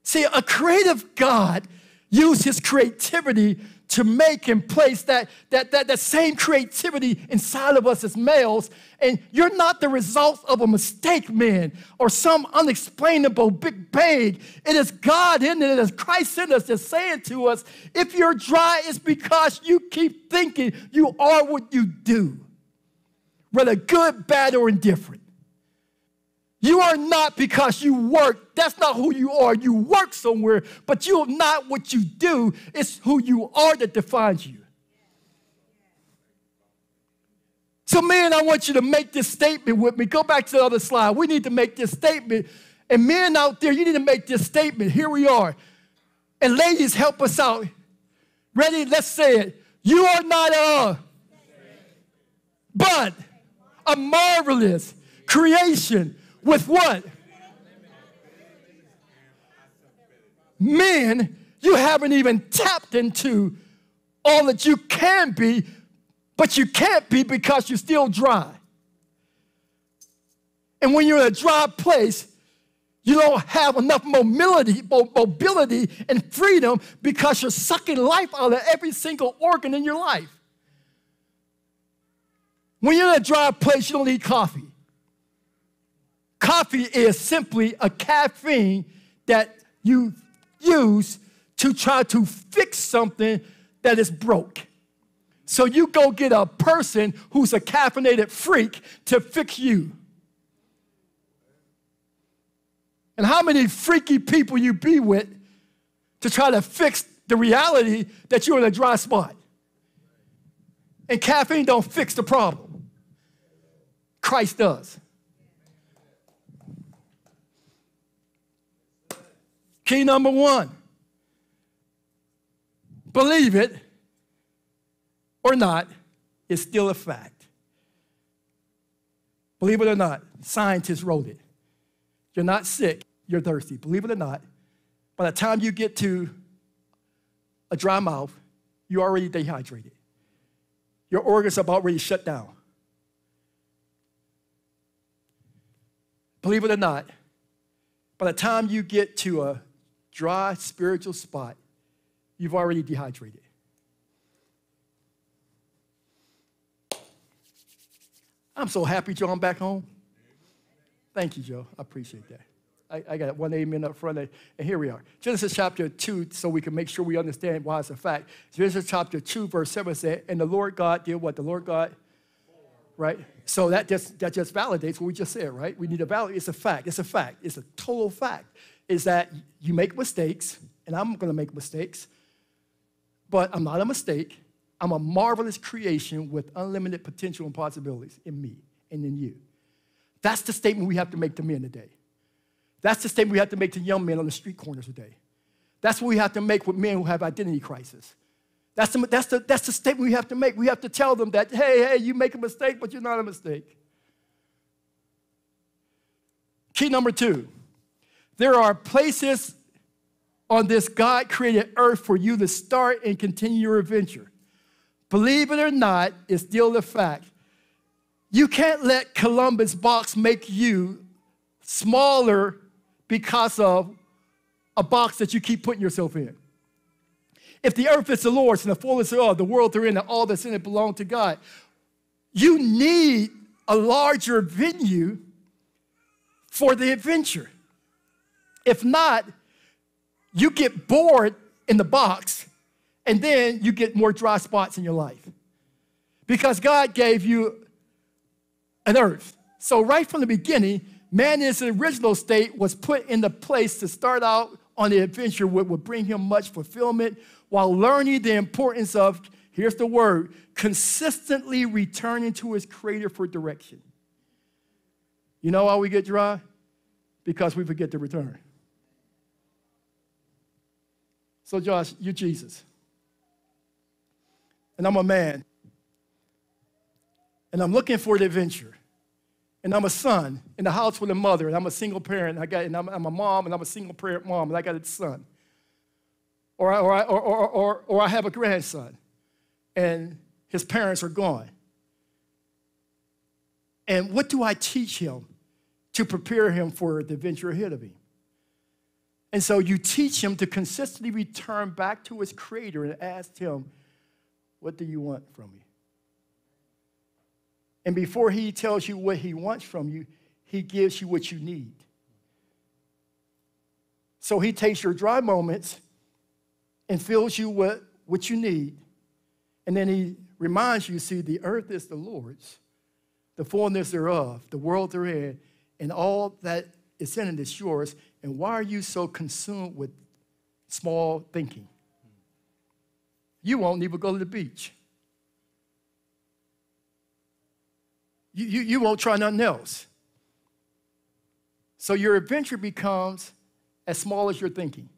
See, a creative God used his creativity to make and place that, that, that, that same creativity inside of us as males. And you're not the result of a mistake, man, or some unexplainable big bang. It is God in it, it is Christ in us that's saying to us, if you're dry, it's because you keep thinking you are what you do, whether good, bad, or indifferent. You are not because you work. That's not who you are. You work somewhere, but you're not what you do. It's who you are that defines you. So, man, I want you to make this statement with me. Go back to the other slide. We need to make this statement. And men out there, you need to make this statement. Here we are. And ladies, help us out. Ready? Let's say it. You are not a, but a marvelous creation with what? Men, you haven't even tapped into all that you can be, but you can't be because you're still dry. And when you're in a dry place, you don't have enough mobility, mobility and freedom because you're sucking life out of every single organ in your life. When you're in a dry place, you don't need coffee. Coffee is simply a caffeine that you use to try to fix something that is broke. So you go get a person who's a caffeinated freak to fix you. And how many freaky people you be with to try to fix the reality that you're in a dry spot. And caffeine don't fix the problem. Christ does. Key number one believe it or not, it's still a fact. Believe it or not, scientists wrote it. You're not sick, you're thirsty. Believe it or not, by the time you get to a dry mouth, you're already dehydrated. Your organs are about ready to shut down. Believe it or not, by the time you get to a dry spiritual spot, you've already dehydrated. I'm so happy, Joe, I'm back home. Thank you, Joe. I appreciate that. I, I got one amen up front, and here we are. Genesis chapter 2, so we can make sure we understand why it's a fact. Genesis chapter 2, verse 7 said, And the Lord God did what? The Lord God, right? So that just, that just validates what we just said, right? We need to validate. It's a fact. It's a fact. It's a total fact is that you make mistakes, and I'm going to make mistakes, but I'm not a mistake. I'm a marvelous creation with unlimited potential and possibilities in me and in you. That's the statement we have to make to men today. That's the statement we have to make to young men on the street corners today. That's what we have to make with men who have identity crisis. That's the, that's, the, that's the statement we have to make. We have to tell them that, hey, hey, you make a mistake, but you're not a mistake. Key number two there are places on this God created earth for you to start and continue your adventure. Believe it or not, it's still a fact. You can't let Columbus box make you smaller because of a box that you keep putting yourself in. If the earth is the Lord's and the fullness thereof, the world they're and all that's in it belong to God, you need a larger venue for the adventure. If not, you get bored in the box and then you get more dry spots in your life. Because God gave you an earth. So, right from the beginning, man in his original state was put in the place to start out on the adventure which would bring him much fulfillment while learning the importance of, here's the word, consistently returning to his creator for direction. You know why we get dry? Because we forget to return. So, Josh, you're Jesus. And I'm a man. And I'm looking for the adventure. And I'm a son in the house with a mother, and I'm a single parent. I got, and I'm, I'm a mom, and I'm a single parent mom, and I got a son. Or, I, or, I, or, or, or, or I have a grandson, and his parents are gone. And what do I teach him to prepare him for the adventure ahead of him? And so you teach him to consistently return back to his creator and ask him, What do you want from me? And before he tells you what he wants from you, he gives you what you need. So he takes your dry moments and fills you with what you need. And then he reminds you see, the earth is the Lord's, the fullness thereof, the world therein, and all that is in it is yours. And why are you so consumed with small thinking? You won't even go to the beach. You, you, you won't try nothing else. So your adventure becomes as small as your thinking.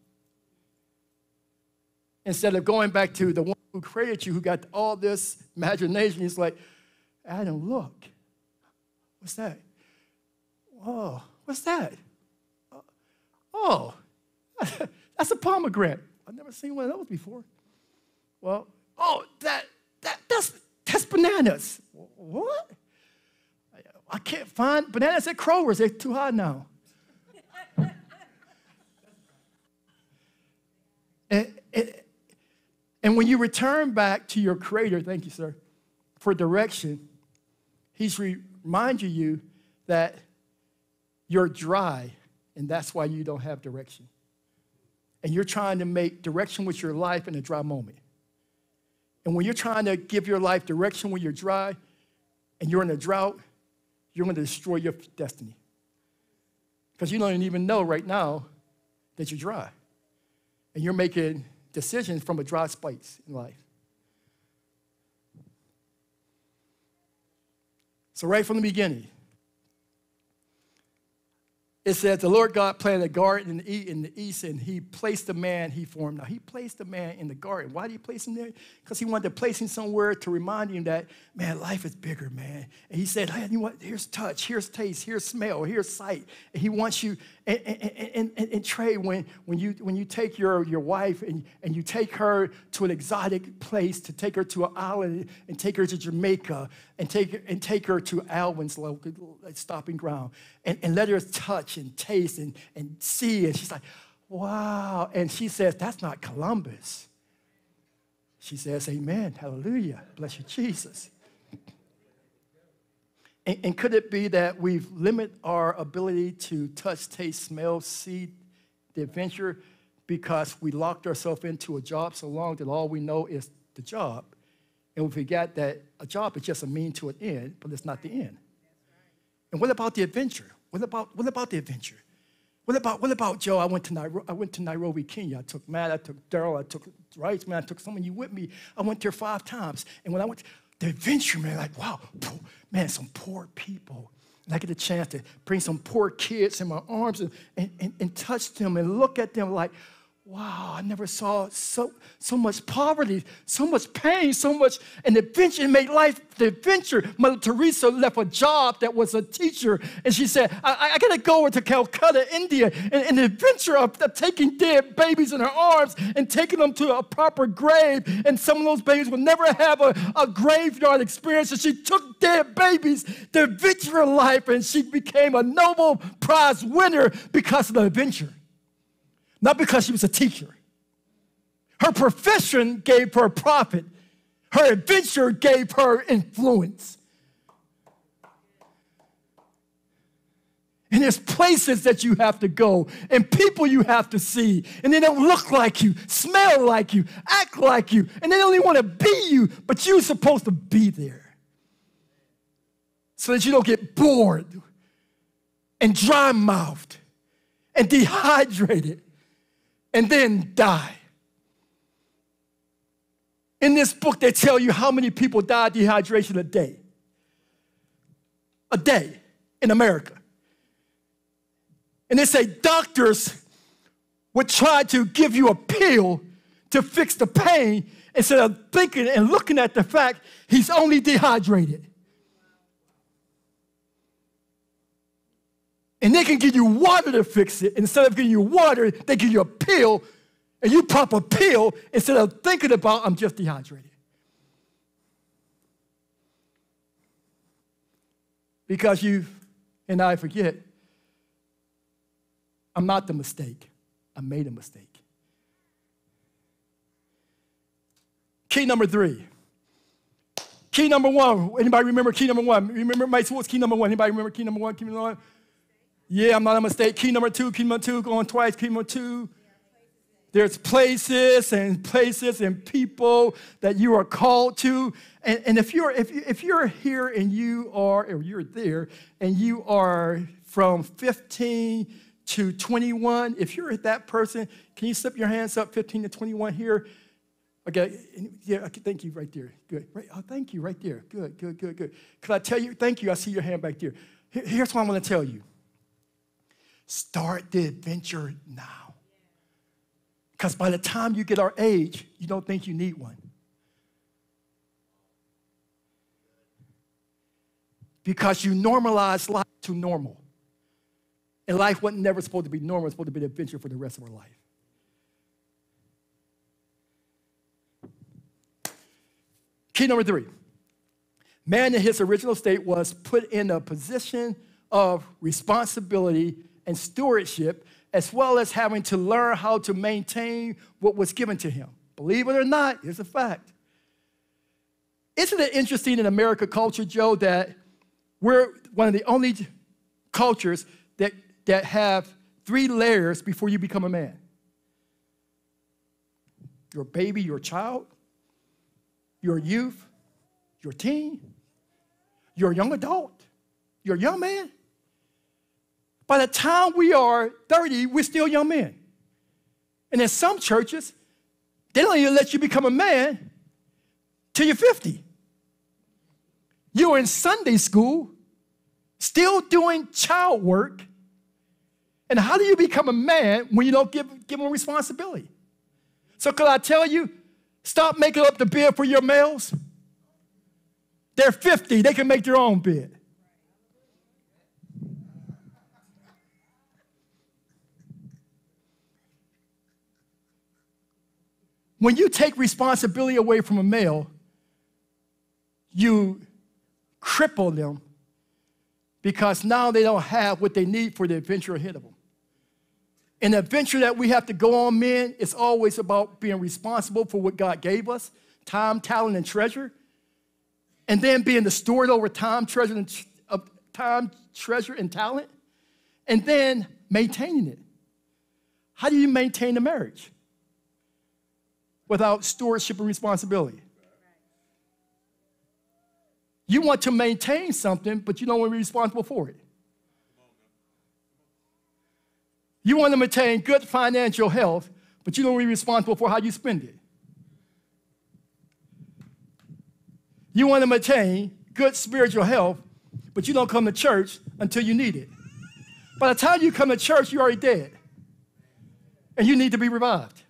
Instead of going back to the one who created you, who got all this imagination, he's like, Adam, look. What's that? Oh, what's that? Uh, oh, that's a pomegranate. I've never seen one of those before. Well, oh, that, that that's that's bananas. What? I can't find bananas at Kroger's. They're too high now. and, and, and when you return back to your Creator, thank you, sir, for direction, He's reminding you that you're dry and that's why you don't have direction. And you're trying to make direction with your life in a dry moment. And when you're trying to give your life direction when you're dry and you're in a drought, you're going to destroy your destiny. Because you don't even know right now that you're dry. And you're making decisions from a dry space in life. So, right from the beginning, it says the Lord God planted a garden in the east and he placed the man he formed. Now, he placed the man in the garden. Why did he place him there? Because he wanted to place him somewhere to remind him that, man, life is bigger, man. And he said, hey, you know? Here's touch, here's taste, here's smell, here's sight. And he wants you, and, and, and, and Trey, when, when, you, when you take your, your wife and, and you take her to an exotic place, to take her to an island and take her to Jamaica and take, and take her to Alwyn's local stopping ground and, and let her touch and taste and, and see. And she's like, wow. And she says, that's not Columbus. She says, amen, hallelujah, bless you, Jesus. And, and could it be that we've limited our ability to touch, taste, smell, see the adventure because we locked ourselves into a job so long that all we know is the job? And we forget that a job is just a mean to an end, but it's not the end. And what about the adventure? What about, what about the adventure? What about, what about Joe? I went, to Nairobi, I went to Nairobi, Kenya. I took Matt, I took Daryl, I took Rice, man, I took some of you with me. I went there five times. And when I went, the adventure, man, like, wow, man, some poor people. And I get a chance to bring some poor kids in my arms and, and, and, and touch them and look at them like, wow, I never saw so, so much poverty, so much pain, so much, and adventure made life the adventure. Mother Teresa left a job that was a teacher, and she said, I, I gotta go to Calcutta, India, and, and the adventure of, of taking dead babies in her arms and taking them to a proper grave, and some of those babies will never have a, a graveyard experience, and she took dead babies, the adventure of life, and she became a Nobel Prize winner because of the adventure not because she was a teacher. Her profession gave her profit, her adventure gave her influence. And there's places that you have to go and people you have to see. And they don't look like you, smell like you, act like you. And they don't even want to be you, but you're supposed to be there. So that you don't get bored and dry mouthed and dehydrated and then die. In this book, they tell you how many people die of dehydration a day. A day in America. And they say doctors would try to give you a pill to fix the pain instead of thinking and looking at the fact he's only dehydrated. And they can give you water to fix it. Instead of giving you water, they give you a pill, and you pop a pill instead of thinking about, I'm just dehydrated. Because you and I forget, I'm not the mistake. I made a mistake. Key number three. Key number one. Anybody remember key number one? Remember, my what's key number one? Anybody remember key number one? Key number one? Yeah, I'm not a mistake. Key number two, key number two, going twice, key number two. There's places and places and people that you are called to. And, and if, you're, if, if you're here and you are, or you're there, and you are from 15 to 21, if you're that person, can you slip your hands up 15 to 21 here? Okay, yeah, okay, thank you right there. Good. Right, oh, thank you right there. Good, good, good, good. Could I tell you, thank you, I see your hand back there. Here's what I want to tell you. Start the adventure now. Because by the time you get our age, you don't think you need one. Because you normalize life to normal. And life wasn't never supposed to be normal, it's supposed to be an adventure for the rest of our life. Key number three man in his original state was put in a position of responsibility and stewardship, as well as having to learn how to maintain what was given to him. Believe it or not, it's a fact. Isn't it interesting in American culture, Joe, that we're one of the only cultures that, that have three layers before you become a man? Your baby, your child, your youth, your teen, your young adult, your young man, by the time we are 30, we're still young men. And in some churches, they don't even let you become a man till you're 50. You're in Sunday school, still doing child work. And how do you become a man when you don't give, give them responsibility? So, could I tell you, stop making up the bed for your males? They're 50, they can make their own bed. When you take responsibility away from a male, you cripple them because now they don't have what they need for the adventure ahead of them. The adventure that we have to go on, men, is always about being responsible for what God gave us time, talent, and treasure. And then being the steward over time, treasure, and uh, time, treasure, and talent. And then maintaining it. How do you maintain a marriage? Without stewardship and responsibility. You want to maintain something, but you don't want to be responsible for it. You want to maintain good financial health, but you don't want to be responsible for how you spend it. You want to maintain good spiritual health, but you don't come to church until you need it. By the time you come to church, you're already dead. And you need to be revived.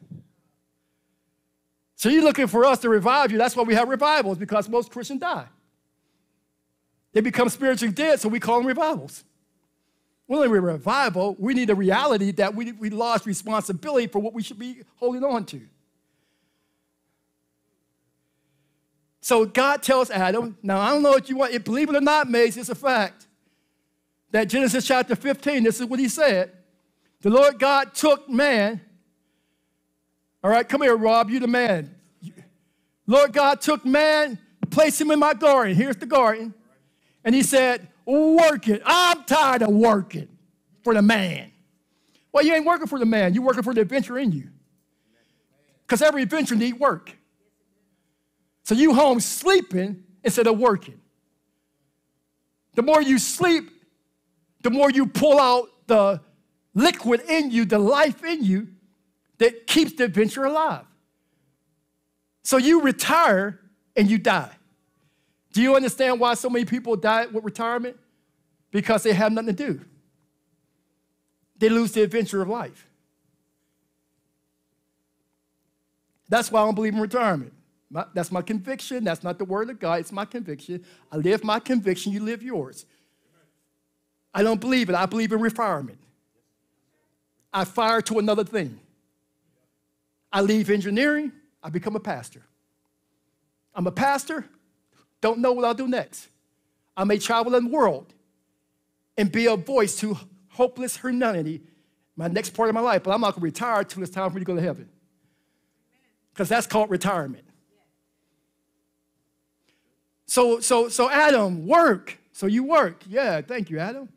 So you're looking for us to revive you. That's why we have revivals, because most Christians die. They become spiritually dead, so we call them revivals. When we revival, we need a reality that we, we lost responsibility for what we should be holding on to. So God tells Adam, now I don't know what you want, believe it or not, Mace, it's a fact. That Genesis chapter 15, this is what he said. The Lord God took man. All right, come here, Rob, you the man. Lord God took man, placed him in my garden. Here's the garden. And he said, Work it. I'm tired of working for the man. Well, you ain't working for the man, you're working for the adventure in you. Because every adventure needs work. So you home sleeping instead of working. The more you sleep, the more you pull out the liquid in you, the life in you that keeps the adventure alive. So you retire and you die. Do you understand why so many people die with retirement? Because they have nothing to do. They lose the adventure of life. That's why I don't believe in retirement. My, that's my conviction. That's not the word of God. It's my conviction. I live my conviction. You live yours. I don't believe it. I believe in retirement. I fire to another thing. I leave engineering. I become a pastor. I'm a pastor. Don't know what I'll do next. I may travel in the world and be a voice to hopeless humanity my next part of my life, but I'm not to retire until it's time for me to go to heaven. Because that's called retirement. So, so, so Adam, work. So you work. Yeah, thank you, Adam.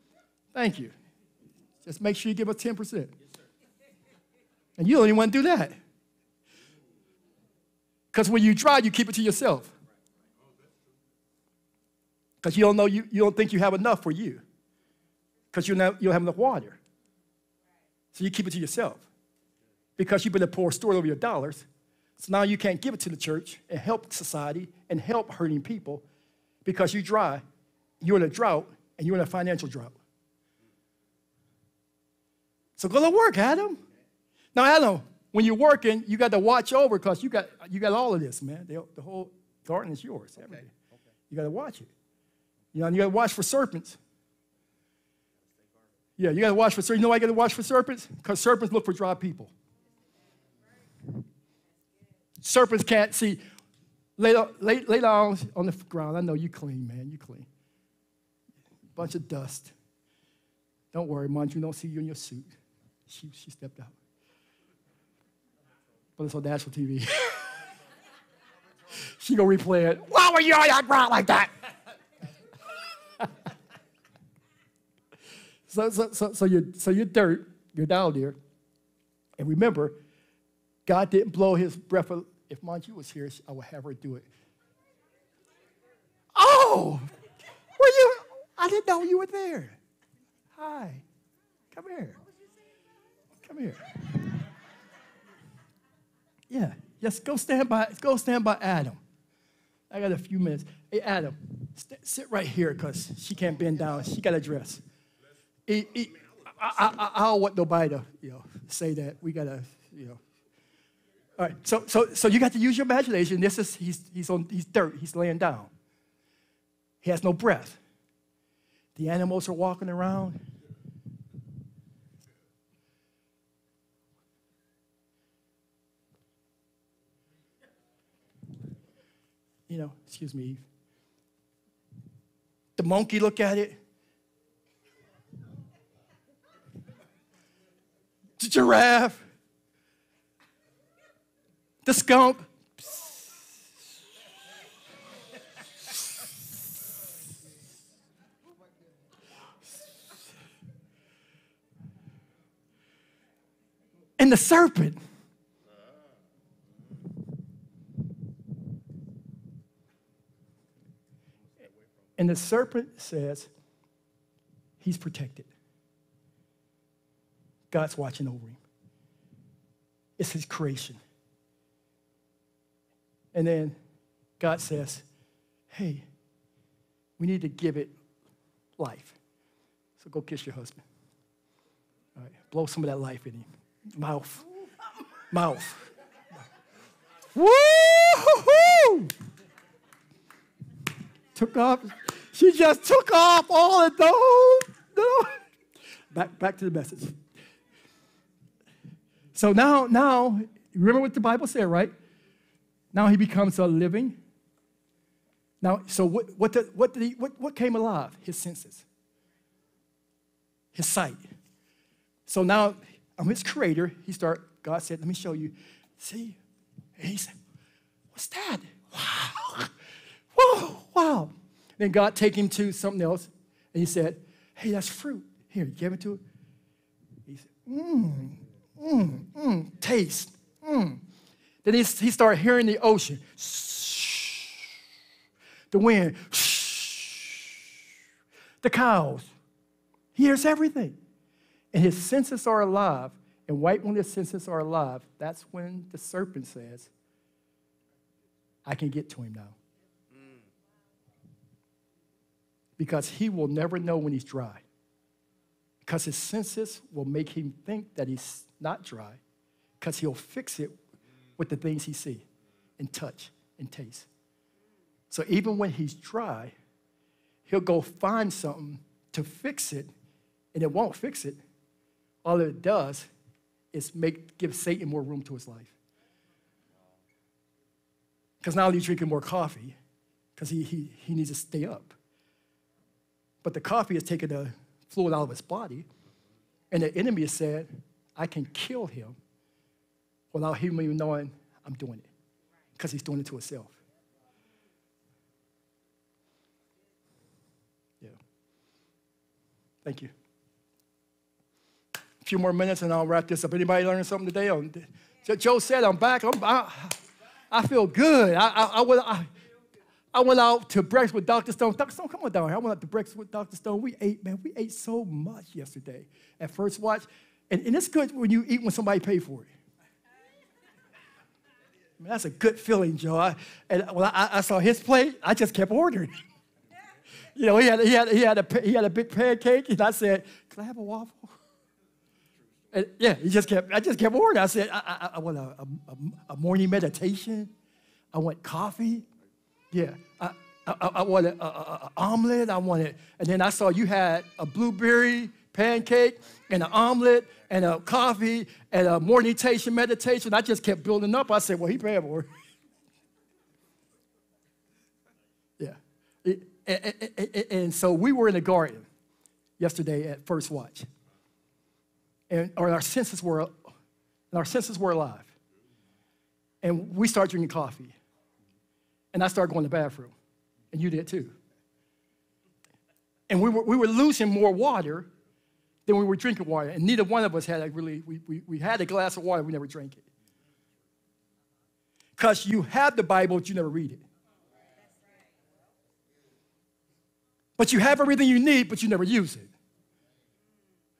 Thank you. Just make sure you give us 10%. And you don't even want to do that. Because when you try, you keep it to yourself. Because you don't know you, you don't think you have enough for you. Because you, don't have enough water. So you keep it to yourself. Because you've been a poor steward over your dollars. So now you can't give it to the church and help society and help hurting people because you're dry, you're in a drought, and you're in a financial drought. So go to work, Adam. Now, Adam, when you're working, you got to watch over because you got, you got all of this, man. The, the whole garden is yours. Everything. Okay. Okay. You got to watch it. You know, you got to watch for serpents. Yeah, you got to watch for serpents. You know why you got to watch for serpents? Because serpents look for dry people. Serpents can't see. Lay, lay, lay down on the ground. I know you clean, man. You clean. Bunch of dust. Don't worry, mind you don't see you in your suit. She, she stepped out. But it's on national TV. she gonna replay it. Why were you on that ground like that? so, so, so, so, you're, so you're dirt. You're down there. And remember, God didn't blow his breath if Manju was here, I would have her do it. Oh, were you? I didn't know you were there. Hi, come here. Come here. Yeah, just go stand by. Go stand by Adam. I got a few minutes. Hey, Adam, st- sit right here because she can't bend down. She got a dress. I, I, I, I don't want nobody to, you know, say that we gotta, you know, all right, so, so, so you got to use your imagination. This is, he's, he's, on, he's dirt, he's laying down. He has no breath. The animals are walking around. You know, excuse me. The monkey look at it. The giraffe the skunk. And the serpent. And the serpent says, He's protected. God's watching over him. It's his creation. And then God says, hey, we need to give it life. So go kiss your husband. All right, blow some of that life in him. Mouth. mouth. Woo! Took off. She just took off all of those. No. Back, back to the message. So now, now, remember what the Bible said, right? Now he becomes a living. Now, so what, what, the, what, did he, what, what came alive? His senses, his sight. So now I'm his creator. He start, God said, let me show you. See? And he said, what's that? Wow. Wow. Then God take him to something else, and he said, hey, that's fruit. Here, he gave it to him. He said, mmm, mmm, mmm, taste, mmm. Then he, he started hearing the ocean, the wind, the cows. He hears everything. And his senses are alive. And right when his senses are alive, that's when the serpent says, I can get to him now. Because he will never know when he's dry. Because his senses will make him think that he's not dry. Because he'll fix it with the things he see and touch and taste. So even when he's dry, he'll go find something to fix it, and it won't fix it. All it does is make give Satan more room to his life. Because now he's drinking more coffee, because he, he, he needs to stay up. But the coffee has taken the fluid out of his body, and the enemy said, I can kill him without him even knowing I'm doing it, because he's doing it to himself. Yeah. Thank you. A few more minutes and I'll wrap this up. Anybody learning something today? On, Joe said, I'm back. I'm, I, I feel good. I, I, I, went, I, I went out to breakfast with Dr. Stone. Dr. Stone, come on down here. I went out to breakfast with Dr. Stone. We ate, man, we ate so much yesterday at First Watch. And, and it's good when you eat when somebody pays for it. That's a good feeling, Joe. I, and when I, I, saw his plate, I just kept ordering. you know, he had, he, had, he, had a, he had a big pancake, and I said, Can I have a waffle? And yeah, he just kept, I just kept ordering. I said, I, I, I want a, a, a, morning meditation. I want coffee. Yeah. I, I, I wanted an omelet. I wanted, and then I saw you had a blueberry pancake and an omelet and a coffee and a morning meditation. I just kept building up. I said, well, he paid for it. yeah. and, and, and so we were in the garden yesterday at First Watch and or our senses were, and our senses were alive. And we started drinking coffee. And I started going to the bathroom. And you did too. And we were, we were losing more water than we were drinking water. And neither one of us had a really, we, we, we had a glass of water, we never drank it. Because you have the Bible, but you never read it. But you have everything you need, but you never use it.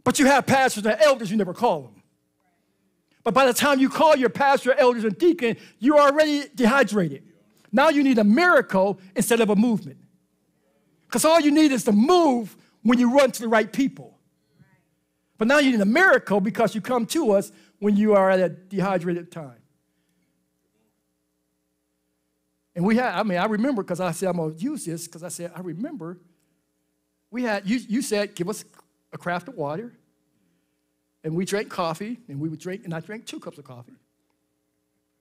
But you have pastors and elders, you never call them. But by the time you call your pastor, elders, and deacon, you're already dehydrated. Now you need a miracle instead of a movement. Because all you need is to move when you run to the right people. But now you need a miracle because you come to us when you are at a dehydrated time. And we had, I mean, I remember because I said I'm going to use this because I said, I remember we had, you, you said, give us a craft of water, and we drank coffee, and we would drink, and I drank two cups of coffee.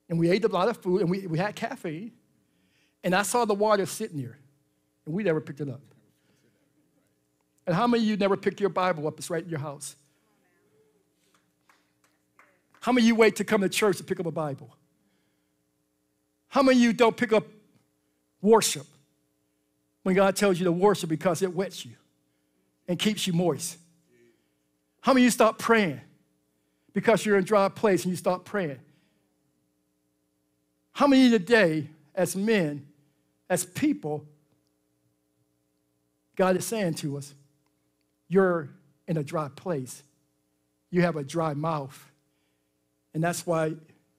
And we ate a lot of food, and we, we had caffeine, and I saw the water sitting there, and we never picked it up. And how many of you never pick your Bible up? It's right in your house. How many of you wait to come to church to pick up a Bible? How many of you don't pick up worship when God tells you to worship because it wets you? and keeps you moist? How many of you stop praying because you're in a dry place and you stop praying? How many today, as men, as people, God is saying to us, you're in a dry place. You have a dry mouth. And that's why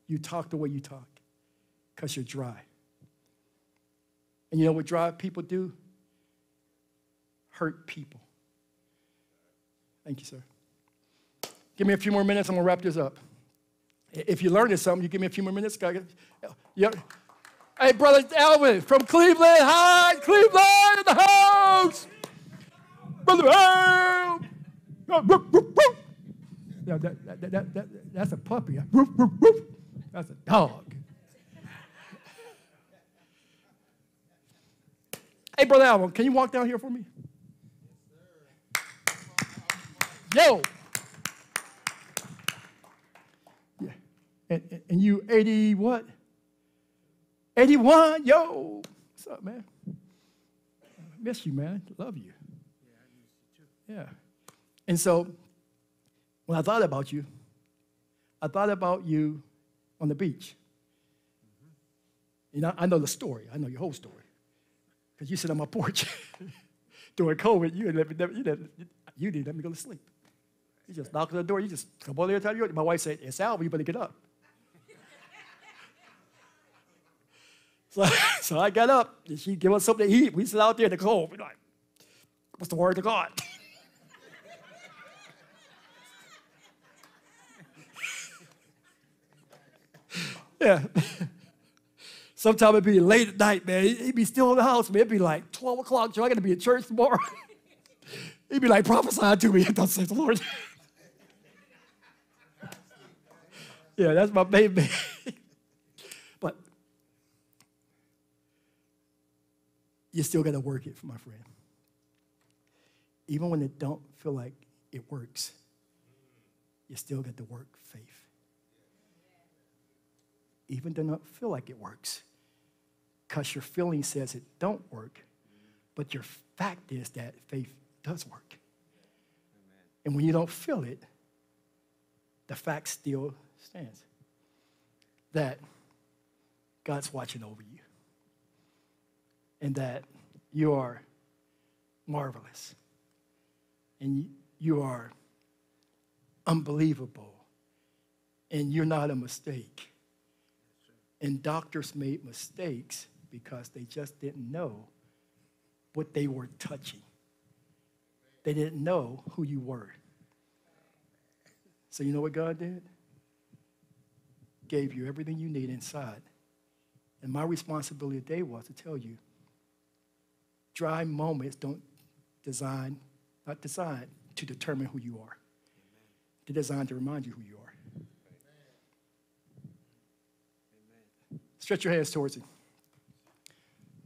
you talk the way you talk, because you're dry. And you know what dry people do? Hurt people. Thank you, sir. Give me a few more minutes. I'm going to wrap this up. If you learned something, you give me a few more minutes. Yep. Hey, brother Alvin from Cleveland. Hi, Cleveland in the house. Brother Al. Yeah, that, that, that, that, that's a puppy. That's a dog. Hey, Brother Alvin, can you walk down here for me? Yo. Yeah. And, and you 80 what? 81, yo. What's up, man? Miss you, man. Love you. Yeah. And so when I thought about you, I thought about you on the beach. You know, I know the story. I know your whole story. Because you sit on my porch during COVID. You didn't, let me, you, didn't, you didn't let me go to sleep. You just knock on the door. You just come over there and tell you. My wife said, It's Al, you better get up. So, so I got up. And she gave us something to eat. We sit out there in the cold. We're like, What's the word of God? yeah. Sometimes it'd be late at night, man. He'd be still in the house, man. It'd be like 12 o'clock, so I gotta be at church tomorrow. He'd be like, prophesy to me, thus says the Lord. yeah, that's my baby. but you still gotta work it, my friend. Even when it don't feel like it works, you still got to work faith. Even though not feel like it works, because your feeling says it don't work, but your fact is that faith does work. And when you don't feel it, the fact still stands that God's watching over you and that you are marvelous and you are unbelievable and you're not a mistake. And doctors made mistakes because they just didn't know what they were touching. They didn't know who you were. So, you know what God did? Gave you everything you need inside. And my responsibility today was to tell you dry moments don't design, not designed to determine who you are. They're designed to remind you who you are. Stretch your hands towards Him.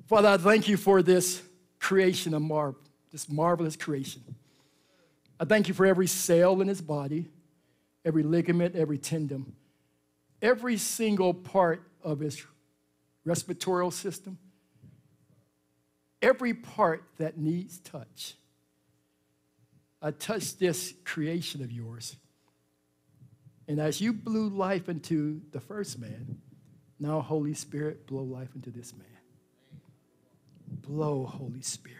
Father, I thank you for this creation of Marv, this marvelous creation. I thank you for every cell in his body, every ligament, every tendon, every single part of his respiratory system, every part that needs touch. I touch this creation of yours. And as you blew life into the first man, now, Holy Spirit, blow life into this man. Blow, Holy Spirit.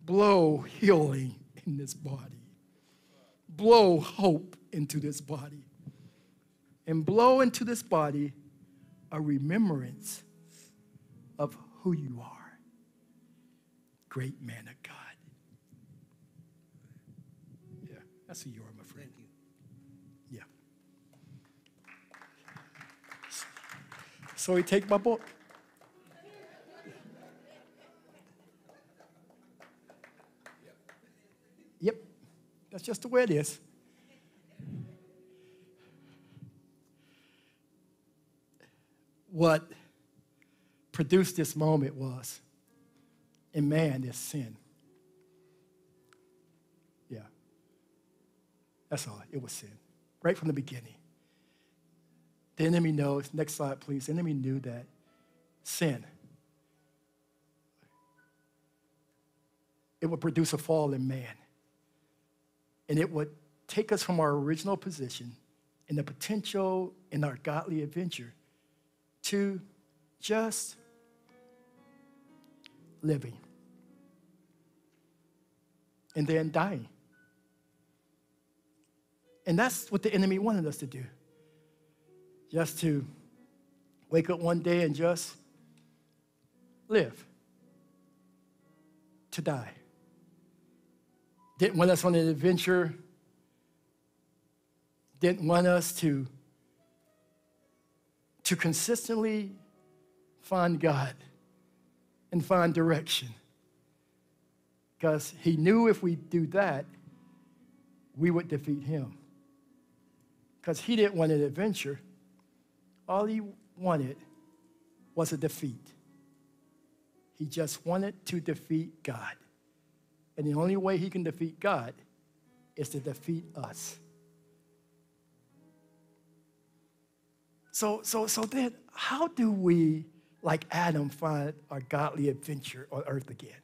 Blow healing in this body. Blow hope into this body. And blow into this body a remembrance of who you are. Great man of God. Yeah, that's who you are, my friend. Yeah. So he take my book. Yep, that's just the way it is. What produced this moment was in man is sin. Yeah. That's all. It was sin. Right from the beginning. The enemy knows, next slide, please. The enemy knew that sin, it would produce a fall in man and it would take us from our original position and the potential in our godly adventure to just living and then dying. And that's what the enemy wanted us to do. Just to wake up one day and just live, to die didn't want us on an adventure, didn't want us to to consistently find God and find direction. Because he knew if we do that, we would defeat him. Because he didn't want an adventure. All he wanted was a defeat. He just wanted to defeat God. And the only way he can defeat God is to defeat us. So, so, so then, how do we, like Adam, find our godly adventure on earth again?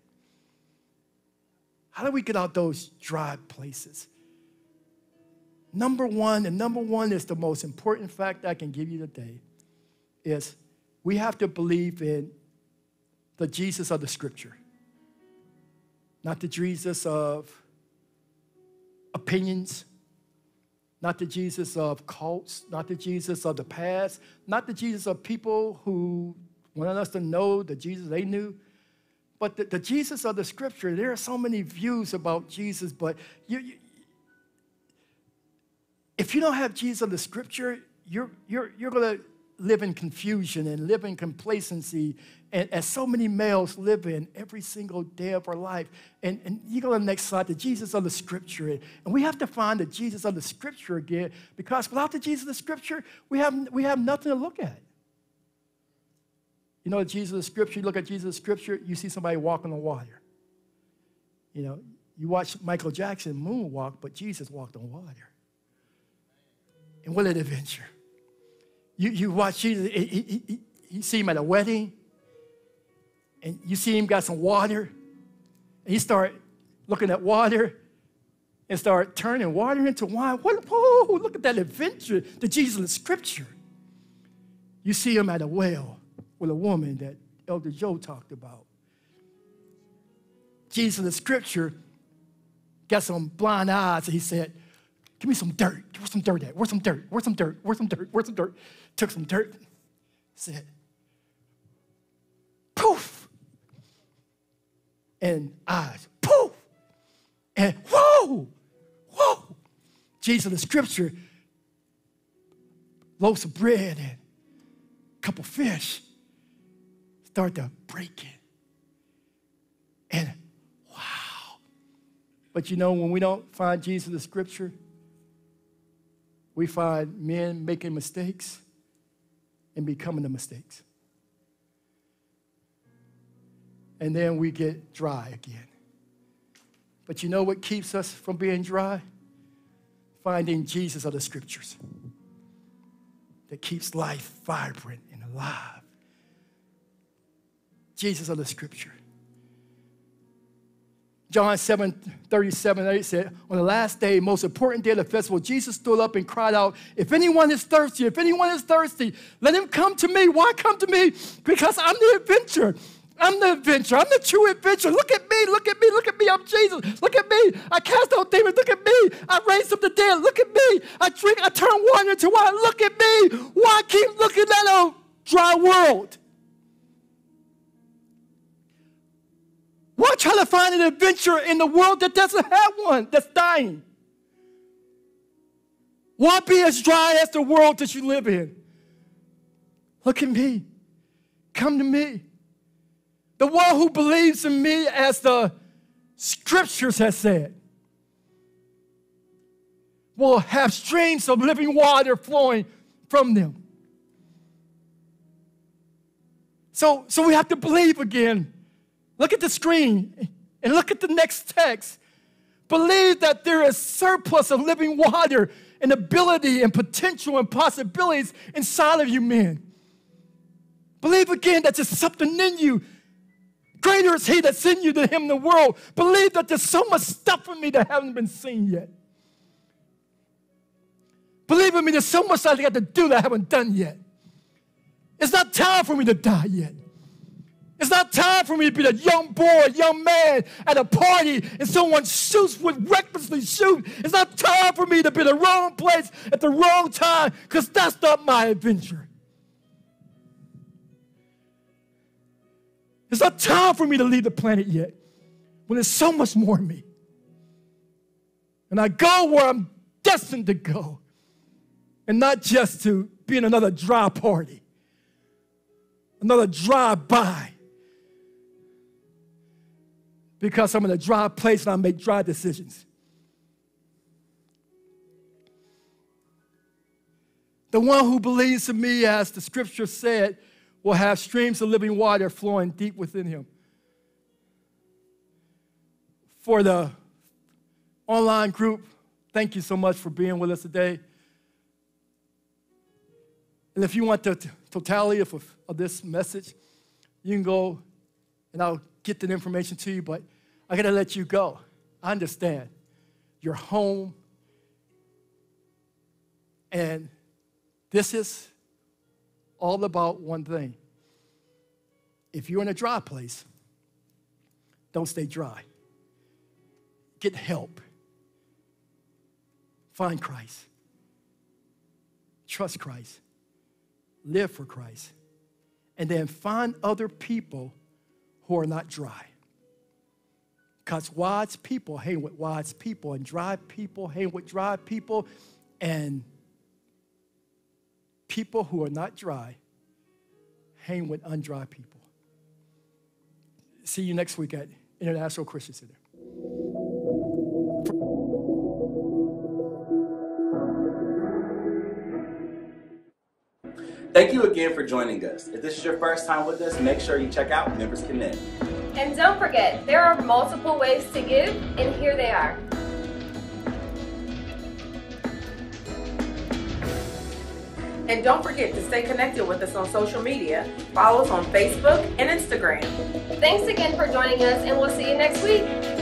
How do we get out those dry places? Number one, and number one is the most important fact I can give you today, is we have to believe in the Jesus of the scripture, not the Jesus of opinions, not the Jesus of cults, not the Jesus of the past, not the Jesus of people who wanted us to know the Jesus they knew, but the, the Jesus of the scripture. There are so many views about Jesus, but you, you, if you don't have Jesus of the scripture, you're, you're, you're going to live in confusion and live in complacency, and as so many males live in every single day of our life. And, and you go to the next slide, the Jesus of the Scripture. And we have to find the Jesus of the Scripture again, because without the Jesus of the Scripture, we have, we have nothing to look at. You know, Jesus Scripture, you look at Jesus Scripture, you see somebody walking on water. You know, you watch Michael Jackson moonwalk, but Jesus walked on water. And what an adventure. You, you watch Jesus, he, he, he, you see him at a wedding, and you see him got some water, and he start looking at water and start turning water into wine. What, whoa, look at that adventure, the Jesus scripture. You see him at a well with a woman that Elder Joe talked about. Jesus the scripture got some blind eyes, and he said, Give me some dirt. Where's some dirt at? Where's some dirt? Where's some dirt? Where's some dirt? Where's some dirt? Took some dirt, said, poof. And eyes, poof. And whoa, whoa. Jesus, the scripture, loaves of bread and a couple fish start to break it. And wow. But you know, when we don't find Jesus in the scripture, we find men making mistakes and becoming the mistakes. And then we get dry again. But you know what keeps us from being dry? Finding Jesus of the scriptures that keeps life vibrant and alive. Jesus of the scripture. John 7 37, 8 said, On the last day, most important day of the festival, Jesus stood up and cried out, If anyone is thirsty, if anyone is thirsty, let him come to me. Why come to me? Because I'm the adventure. I'm the adventure. I'm the true adventure. Look at me. Look at me. Look at me. I'm Jesus. Look at me. I cast out demons. Look at me. I raised up the dead. Look at me. I drink. I turn water into wine. Look at me. Why keep looking at a dry world? Why try to find an adventure in the world that doesn't have one, that's dying? Why be as dry as the world that you live in? Look at me. Come to me. The one who believes in me as the scriptures have said will have streams of living water flowing from them. So, so we have to believe again. Look at the screen and look at the next text. Believe that there is surplus of living water and ability and potential and possibilities inside of you, men. Believe again that there's something in you. Greater is He that's in you than Him in the world. Believe that there's so much stuff in me that hasn't been seen yet. Believe in me, there's so much I got to do that I haven't done yet. It's not time for me to die yet. It's not time for me to be a young boy, young man at a party and someone shoots with recklessly shoot. It's not time for me to be the wrong place at the wrong time because that's not my adventure. It's not time for me to leave the planet yet when there's so much more in me. And I go where I'm destined to go and not just to be in another dry party another drive by. Because I'm in a dry place and I make dry decisions. The one who believes in me, as the scripture said, will have streams of living water flowing deep within him. For the online group, thank you so much for being with us today. And if you want the totality of, of this message, you can go and I'll get the information to you, but I gotta let you go. I understand. You're home. And this is all about one thing. If you're in a dry place, don't stay dry. Get help. Find Christ. Trust Christ. Live for Christ. And then find other people who are not dry. Because wise people hang with wise people, and dry people hang with dry people, and people who are not dry hang with undry people. See you next week at International Christian Center.
Thank you again for joining us. If this is your first time with us, make sure you check out Members Connect.
And don't forget, there are multiple ways to give, and here they are.
And don't forget to stay connected with us on social media. Follow us on Facebook and Instagram.
Thanks again for joining us, and we'll see you next week.